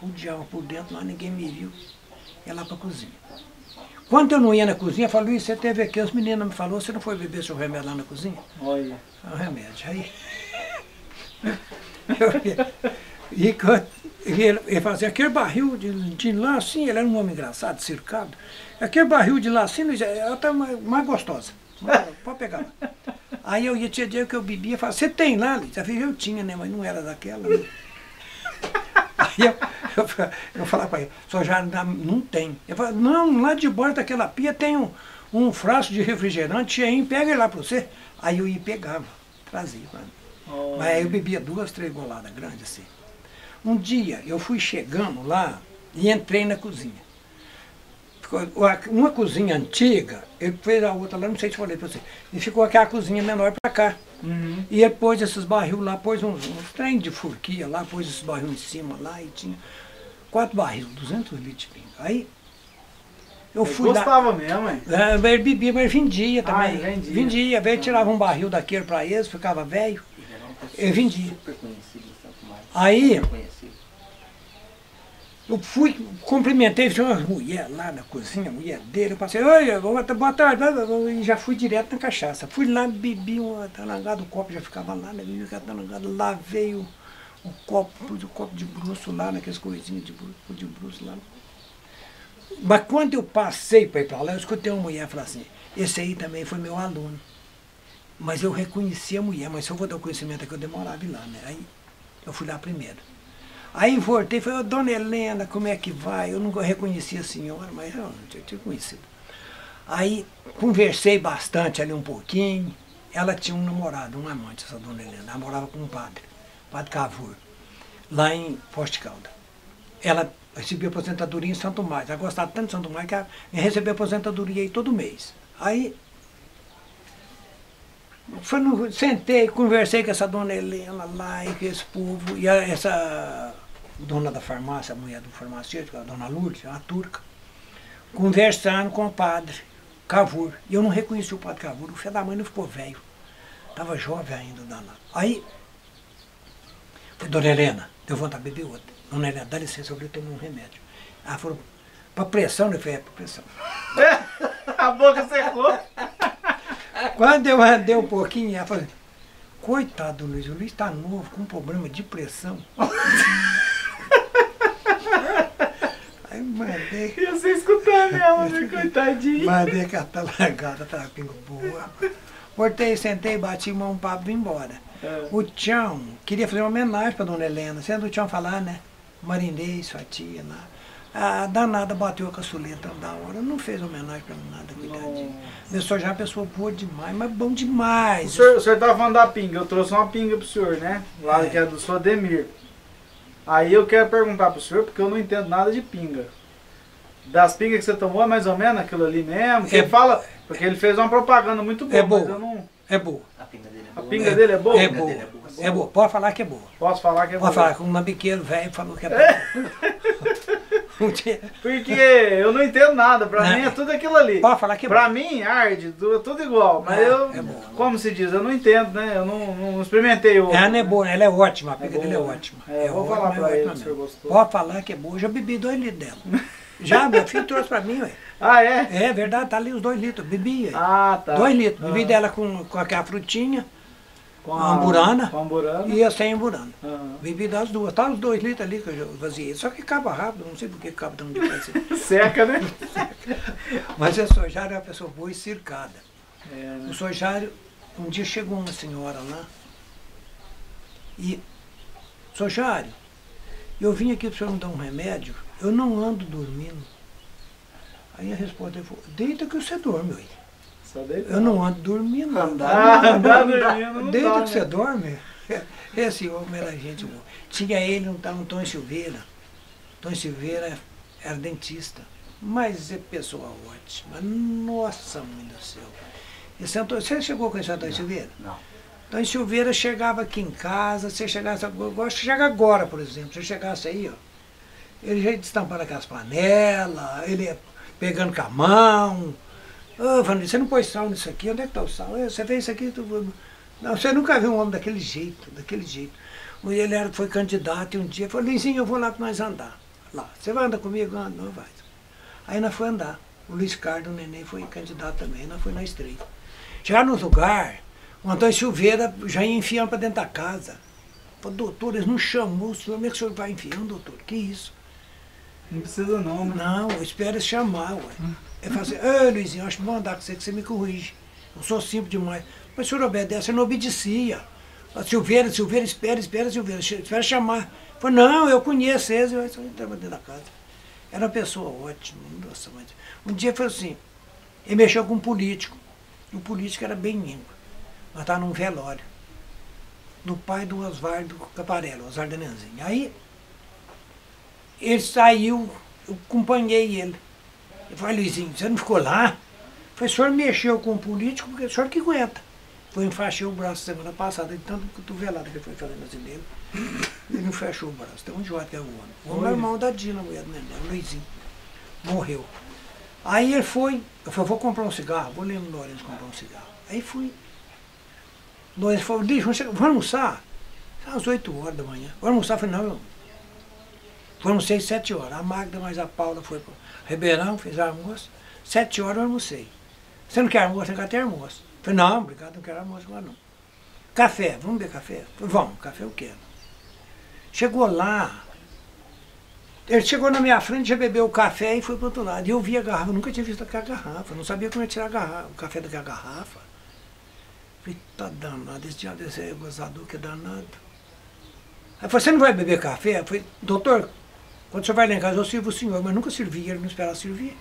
[SPEAKER 3] rodeava por dentro, lá ninguém me viu. Ia lá para a cozinha. Quando eu não ia na cozinha, eu falei, Luiz, você teve aqui, as meninas me falaram, você não foi beber seu remédio lá na cozinha?
[SPEAKER 1] Olha.
[SPEAKER 3] É um remédio. Aí. eu e quando- ele, ele fazia aquele barril de, de lã assim, ele era um homem engraçado, circado. Aquele barril de lã assim, ela tá mais, mais gostosa. Pode pegar. lá. Aí eu ia, tinha dia que eu bebia e falava, você tem lá, Luiz? Eu eu tinha, né? Mas não era daquela. Né? Aí eu, eu, eu falava para ele, só já não, tem. Ele falava, não, lá de baixo daquela pia tem um, um frasco de refrigerante cheinho, pega ele lá para você. Aí eu ia e pegava, trazia.
[SPEAKER 1] Olha.
[SPEAKER 3] Mas aí eu bebia duas, três goladas grandes assim. Um dia eu fui chegando lá e entrei na cozinha. uma- cozinha antiga, ele fez a outra lá, não sei se falei pra você. E ficou aquela cozinha menor pra cá.
[SPEAKER 1] Uhum.
[SPEAKER 3] E ele pôs esses barril lá, pôs uns, uns trem de furquia lá, pôs esses barril em cima lá e tinha quatro barril, 200 litros de pinga. Aí eu
[SPEAKER 1] Ele
[SPEAKER 3] fui lá.
[SPEAKER 1] gostava mesmo, hein?
[SPEAKER 3] É, ele bebia, mas vendia também.
[SPEAKER 1] Ah, ele vendia.
[SPEAKER 3] vendia. Veio, tirava um barril daquele pra eles, ficava velho.
[SPEAKER 5] Ele era uma pessoa
[SPEAKER 3] Eu vendi.
[SPEAKER 5] Super conhecido.
[SPEAKER 3] Aí eu fui, cumprimentei, tinha uma mulher lá na cozinha, a mulher dele, eu passei, oi, boa tarde, e já fui direto na cachaça. Fui lá, bebi uma talangada, o copo já ficava lá, né? Bebi aquela talangada, lavei o, o copo, pus o copo de bruxo lá, naquelas coisinhas de bruxo, de bruxo lá. Mas quando eu passei para ir para lá, eu escutei uma mulher falar assim, esse aí também foi meu aluno. Mas eu reconheci a mulher, mas se eu vou dar o conhecimento é que eu demorava ir lá, né? Aí eu fui lá primeiro. Aí voltei e falei, ô, dona Helena, como é que vai? Eu nunca reconheci a senhora, mas eu já tinha conhecido. Aí conversei bastante ali um pouquinho. Ela tinha um namorado, um amante, essa dona Helena. Ela morava com um padre, padre Cavour, lá em Poste Calda. Ela recebia aposentadoria em Santo Márcio. Ela gostava tanto de Santo Márcio que ela recebia aposentadoria aí todo mês. Aí foi no- sentei, conversei com essa dona Helena lá e com esse povo, e a- essa dona da farmácia, a mulher do farmacêutico, a dona Lourdes, a turca, conversando com o padre Cavour. E eu não reconheci o padre Cavour, o filho da mãe não ficou velho. Estava jovem ainda, danado. Aí, falei, dona Helena, deu vontade de beber outra. Dona Helena, dá licença, eu vou tomar um remédio. Ela falou, para pressão, eu falei, é para pressão.
[SPEAKER 1] A boca secou.
[SPEAKER 3] Quando eu andei um pouquinho, ela falou, coitado do Luiz, o Luiz está novo, com problema de pressão. Aí mandei,
[SPEAKER 1] E você escutando ela, né? Coitadinho.
[SPEAKER 3] mandei aquela talagada, aquela pinga boa. Voltei, sentei, bati mão, um papo e vim embora.
[SPEAKER 1] É.
[SPEAKER 3] O Tião queria fazer uma homenagem para dona Helena, sendo o Tião falar, né? Marindei, sua tia lá. A danada bateu a caçuleta da hora, não fez homenagem para nada, coitadinho. Eu sou já uma pessoa boa demais, mas bom
[SPEAKER 1] O
[SPEAKER 3] demais.
[SPEAKER 1] senhor, o senhor tava falando da pinga, eu trouxe uma pinga pro senhor, né? Lá
[SPEAKER 3] É.
[SPEAKER 1] que é do senhor Demir. Aí eu quero perguntar pro senhor, porque eu não entendo nada de pinga. Das pingas que você tomou, é mais ou menos aquilo ali mesmo? Porque
[SPEAKER 3] É.
[SPEAKER 1] ele fala, porque ele fez uma propaganda muito boa,
[SPEAKER 3] É boa.
[SPEAKER 1] mas eu não.
[SPEAKER 3] É boa.
[SPEAKER 5] A pinga dele é
[SPEAKER 1] A
[SPEAKER 5] boa.
[SPEAKER 1] pinga dele é boa?
[SPEAKER 3] É
[SPEAKER 5] A
[SPEAKER 3] boa.
[SPEAKER 5] é boa.
[SPEAKER 3] É boa. Pode falar que é boa.
[SPEAKER 1] Posso falar que é
[SPEAKER 3] Pode
[SPEAKER 1] boa?
[SPEAKER 3] falar que um lambiqueiro velho falou que é boa.
[SPEAKER 1] Porque eu não entendo nada, pra
[SPEAKER 3] Não.
[SPEAKER 1] mim é tudo aquilo ali.
[SPEAKER 3] Pode falar que é
[SPEAKER 1] Pra
[SPEAKER 3] boa.
[SPEAKER 1] mim, arde, tu- tudo igual, mas
[SPEAKER 3] É,
[SPEAKER 1] eu,
[SPEAKER 3] é bom.
[SPEAKER 1] como se diz, eu não entendo, né? Eu não, não experimentei o.
[SPEAKER 3] Ela é boa, ela é ótima, a pinga
[SPEAKER 1] É
[SPEAKER 3] dele é ótima.
[SPEAKER 1] É, vou
[SPEAKER 3] ótima,
[SPEAKER 1] falar
[SPEAKER 3] é
[SPEAKER 1] pra ele
[SPEAKER 3] mesmo.
[SPEAKER 1] gostou.
[SPEAKER 3] Pode falar que é boa, eu já bebi dois litros dela. Já, meu filho trouxe pra mim, ué.
[SPEAKER 1] Ah, é?
[SPEAKER 3] É verdade, tá ali os dois litros, bebi. ué.
[SPEAKER 1] Ah, tá.
[SPEAKER 3] Dois litros, bebi
[SPEAKER 1] Aham.
[SPEAKER 3] dela com, com aquela frutinha
[SPEAKER 1] Com
[SPEAKER 3] a amburana.
[SPEAKER 1] Com a amburana.
[SPEAKER 3] e a sem amburana.
[SPEAKER 1] Aham.
[SPEAKER 3] Bebi das duas, tá os dois litros ali que eu vaziei. Só que acaba rápido, não sei por que acaba tão depressa.
[SPEAKER 1] Seca, né?
[SPEAKER 3] Mas o Sojário é uma pessoa boa e circada.
[SPEAKER 1] É, né?
[SPEAKER 3] O Sojário, um dia chegou uma senhora lá e, Sojário, eu vim aqui para o senhor me dar um remédio, eu não ando dormindo. Aí a resposta foi, deita que você dorme, ué. Eu não ando dormindo.
[SPEAKER 1] Ah, andar dormindo não
[SPEAKER 3] Deita
[SPEAKER 1] dá,
[SPEAKER 3] que você
[SPEAKER 1] né?
[SPEAKER 3] dorme. Esse homem era gente boa. Tinha ele um tal Antônio Silveira. Antônio Silveira era dentista. Mas é pessoa ótima. Nossa, mãe do céu. Esse Antônio, você chegou com esse Antônio Silveira?
[SPEAKER 5] Não.
[SPEAKER 3] Antônio Silveira chegava aqui em casa, você chegasse, eu gosto de chegar agora, por exemplo. Se chegasse aí, ó, ele já ia destampando aquelas panelas, ele ia pegando com a mão. Ô, Vanessa, você não pôs sal nisso aqui? Onde é que está o sal? "É, Você fez isso aqui? Tu... Não, você nunca viu um homem daquele jeito, daquele jeito. Ele era, foi candidato e um dia falou, Luizinho, eu vou lá para nós andar. Lá, você vai andar comigo? Ah, não, vai. Aí nós foi andar. O Luiz Carlos, o neném, foi candidato também, nós foi na estreita. Chegar no lugar, o Antônio Silveira já ia enfiando para dentro da casa. Falei, doutor, eles não chamou o senhor, como é que o senhor vai enfiando, doutor? Que isso?
[SPEAKER 1] Não precisa não, né?
[SPEAKER 3] Não, espera chamar, ué. Ele fala assim, ô Luizinho, acho que vou andar com você, que você me corrige. Eu sou simples demais. Mas o senhor obedece, eu não obedecia. A Silveira, Silveira, espera, espera, Silveira, espera chamar. Falei, não, eu conheço eles, eu entrava dentro da casa. Era uma pessoa ótima, nossa, mas... Um dia foi assim, ele mexeu com um político. E o político era bem índio. Nós estávamos num velório. Do pai do Osvaldo Caparello, Osvaldo Nenzinho. Aí, ele saiu, eu acompanhei ele. Eu falei, Luizinho, você não ficou lá? Eu falei, o senhor mexeu com o político porque o senhor que aguenta. Foi enfaixei o braço semana passada, de tanto cotovelada que ele foi assim dele. Ele não fechou o braço. Tem um idiota que é o homem. O homem é o irmão da Dina, mulher do Neném, o Luizinho. Morreu. Aí ele foi, eu falei, vou comprar um cigarro, vou ler no Lourenço comprar um cigarro. Aí fui. O Lourenço falou, Diz, vamos, vamos almoçar? Às 8 horas da manhã. Vou almoçar? Eu falei, não, eu. Foi almocei 7 horas. A Magda mais a Paula foi pro Ribeirão, fez almoço. 7 horas eu almocei. Você não quer almoço? Você quer ter almoço. Eu falei, não, obrigado, não quero almoço agora não. Café, vamos beber café? Eu falei, vamos, café eu quero. Chegou lá, ele chegou na minha frente, já bebeu o café e foi pro outro lado. E eu vi a garrafa, eu nunca tinha visto aquela garrafa, não sabia como ia tirar a garrafa, o café daquela garrafa. Falei, tá danado, esse diabo desse é gozador que é danado. Aí falou, você não vai beber café? Eu falei, doutor, quando o senhor vai lá em casa, eu sirvo o senhor, mas nunca servia, ele não esperava servir.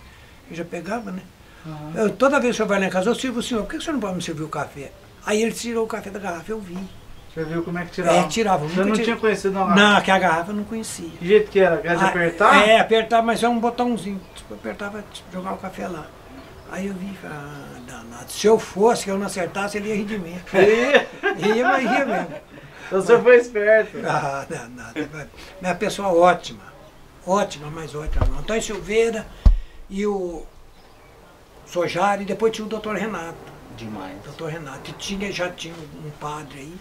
[SPEAKER 3] Eu já pegava, né? Eu, toda vez que o senhor vai lá em casa, eu sirvo o senhor, por que o senhor não pode me servir o café? Aí ele tirou o café da garrafa, eu vi.
[SPEAKER 1] Você viu como é que tirava?
[SPEAKER 3] É, tirava.
[SPEAKER 1] Você não
[SPEAKER 3] tinha-
[SPEAKER 1] tinha conhecido não?
[SPEAKER 3] Não, que a garrafa eu não conhecia.
[SPEAKER 1] Que jeito que era? Quer
[SPEAKER 3] Ah,
[SPEAKER 1] apertar?
[SPEAKER 3] É, apertar, mas é um botãozinho. Tipo, apertava, jogar o café lá. Aí eu vi, ah, danado. Se eu fosse, que eu não acertasse, ele ia rir de mim. Ia, mas ia mesmo.
[SPEAKER 1] Então você foi esperto.
[SPEAKER 3] Ah, danado. Mas a pessoa ótima. Ótima, mas ótima. O Antônio Silveira e o Sojari, e depois tinha o doutor Renato.
[SPEAKER 5] Demais.
[SPEAKER 3] Doutor Renato, que tinha, já tinha um padre aí,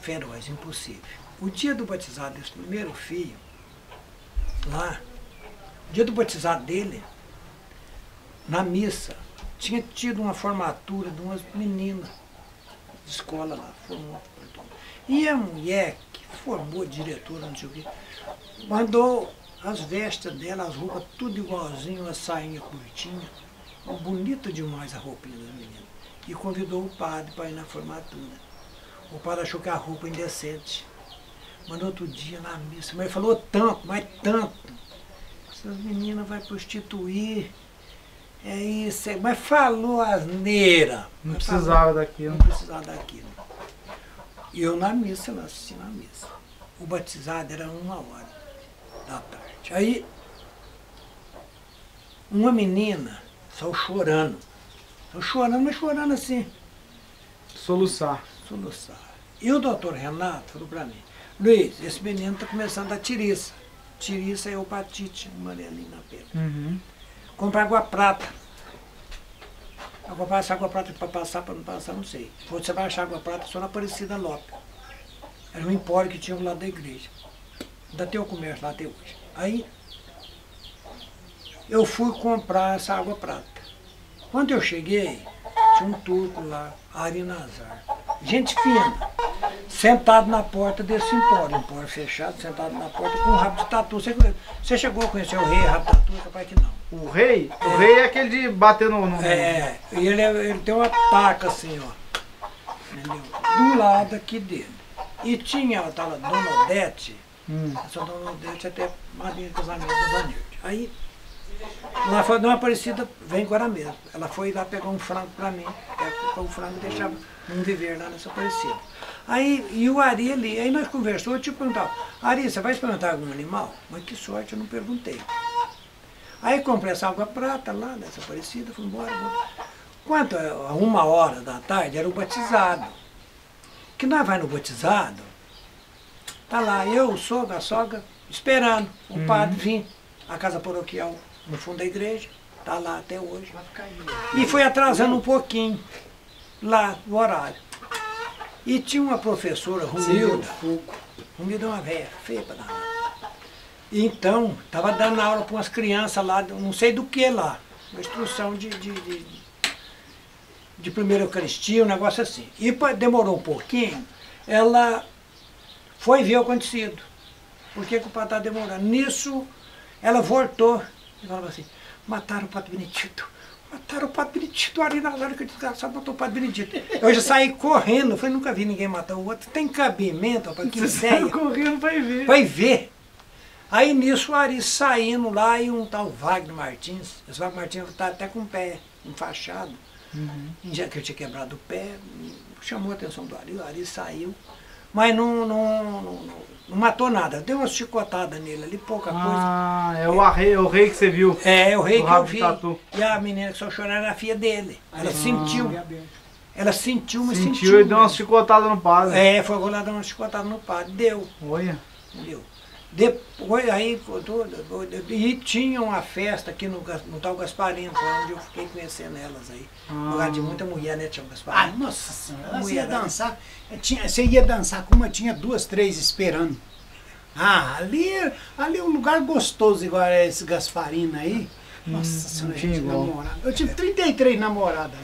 [SPEAKER 3] feroz, impossível. O dia do batizado desse primeiro filho, lá, dia do batizado dele, na missa, tinha tido uma formatura de umas meninas de escola lá, formou. E a mulher formou diretora, não sei o quê, mandou as vestes dela, as roupas, tudo igualzinho, a sainha curtinha. Bonita demais a roupinha das meninas. E convidou o padre para ir na formatura. O padre achou que a roupa indecente. Mandou outro dia na missa, mas falou tanto, mas tanto. Essas meninas vai prostituir. É isso, é- mas falou asneira.
[SPEAKER 1] Não
[SPEAKER 3] Mas falou-
[SPEAKER 1] precisava daquilo.
[SPEAKER 3] não precisava daquilo. E eu na missa, lá assistindo a missa. O batizado era uma hora da tarde. Aí, uma menina saiu chorando. Saiu chorando, mas chorando assim,
[SPEAKER 1] Soluçar.
[SPEAKER 3] soluçar. E o doutor Renato falou para mim, Luiz, esse menino está começando a tiriça. Tiriça é hepatite, amarelinho na pele.
[SPEAKER 1] Uhum.
[SPEAKER 3] Compra água prata. Água prata, água prata para passar, para não passar, não sei. Você vai achar água prata só na Aparecida Lopes. Era um empório que tinha lado da igreja. Ainda tem o comércio lá até hoje. Aí eu fui comprar essa água prata. Quando eu cheguei, tinha um turco lá, Ari Nazar. Gente fina, sentado na porta desse empório, empório fechado, sentado na porta com um rabo de tatu. Você, você chegou a conhecer o rei rabo de tatu? Capaz que não.
[SPEAKER 1] O rei? O rei é aquele de bater no... no...
[SPEAKER 3] É, e ele, é- ele tem uma taca assim, ó. Entendeu? Do lado aqui dele. E tinha a tal Dona Odete,
[SPEAKER 1] Hum.
[SPEAKER 3] essa Dona Odete até madrinha de casamento da Vanilde. Aí, lá foi uma Aparecida, vem agora mesmo. Ela foi lá pegar um frango pra mim, pegou o frango e deixava um viver lá nessa Aparecida. Aí, e o Ari ali, aí nós conversamos, eu te perguntava, Ari, você vai experimentar algum animal? Mas que sorte, eu não perguntei. Aí comprei essa água prata lá, nessa Aparecida, fui embora. embora. Quanto a uma hora da tarde era o batizado. Que nós vai no batizado, tá lá eu, o sogro, a sogra, esperando o padre vir. A casa paroquial no fundo da igreja, tá lá até hoje. E foi atrasando um pouquinho lá o horário. E tinha uma professora, Romilda, Romilda é uma velha, feia pra dar. Então, estava dando aula para umas crianças lá, não sei do que lá, uma instrução de, de, de, de primeira Eucaristia, um negócio assim. E demorou um pouquinho, ela foi ver o acontecido. Por que, que o padre está demorando? Nisso, ela voltou e falava assim, mataram o padre Benedito. Mataram o padre Benedito, ali na hora que o desgraçado matou o padre Benedito. Eu já saí correndo, falei, nunca vi ninguém matar o outro. Tem cabimento, rapaz, que ideia.
[SPEAKER 1] correndo ir ver.
[SPEAKER 3] Vai ver. Aí nisso o Ari saindo lá e um tal Wagner Martins, esse Wagner Martins está até com o pé enfaixado, já que eu tinha quebrado o pé, chamou a atenção do Ari, o Ari saiu, mas não, não, não, não- não matou nada. Deu uma chicotada nele ali, pouca coisa.
[SPEAKER 1] Ah, é o, arrei, o rei que você viu.
[SPEAKER 3] É, o rei que eu vi.
[SPEAKER 1] tatu.
[SPEAKER 3] E a menina que só chorando era a filha dele. Ela
[SPEAKER 2] Ah.
[SPEAKER 3] sentiu, ela sentiu, mas sentiu.
[SPEAKER 1] Sentiu e deu umas
[SPEAKER 3] mesmo.
[SPEAKER 1] chicotadas no padre.
[SPEAKER 3] É, foi lá dar uma chicotada no padre. Deu.
[SPEAKER 1] Olha.
[SPEAKER 3] Entendeu? Depois aí, e tinha uma festa aqui no, no tal Gasparino, foi onde eu fiquei conhecendo elas aí.
[SPEAKER 1] Ah.
[SPEAKER 3] Lugar de muita mulher, né, Tião
[SPEAKER 2] Ah,
[SPEAKER 3] Gasparino?
[SPEAKER 2] nossa senhora, você ia dançar. Tinha, você ia dançar com uma, tinha duas, três esperando. Ah, ali, ali é um lugar gostoso, igual é esse Gasparina aí. Nossa senhora, a
[SPEAKER 1] tinha
[SPEAKER 2] gente
[SPEAKER 1] igual.
[SPEAKER 2] namorava. Eu tive 33 namoradas.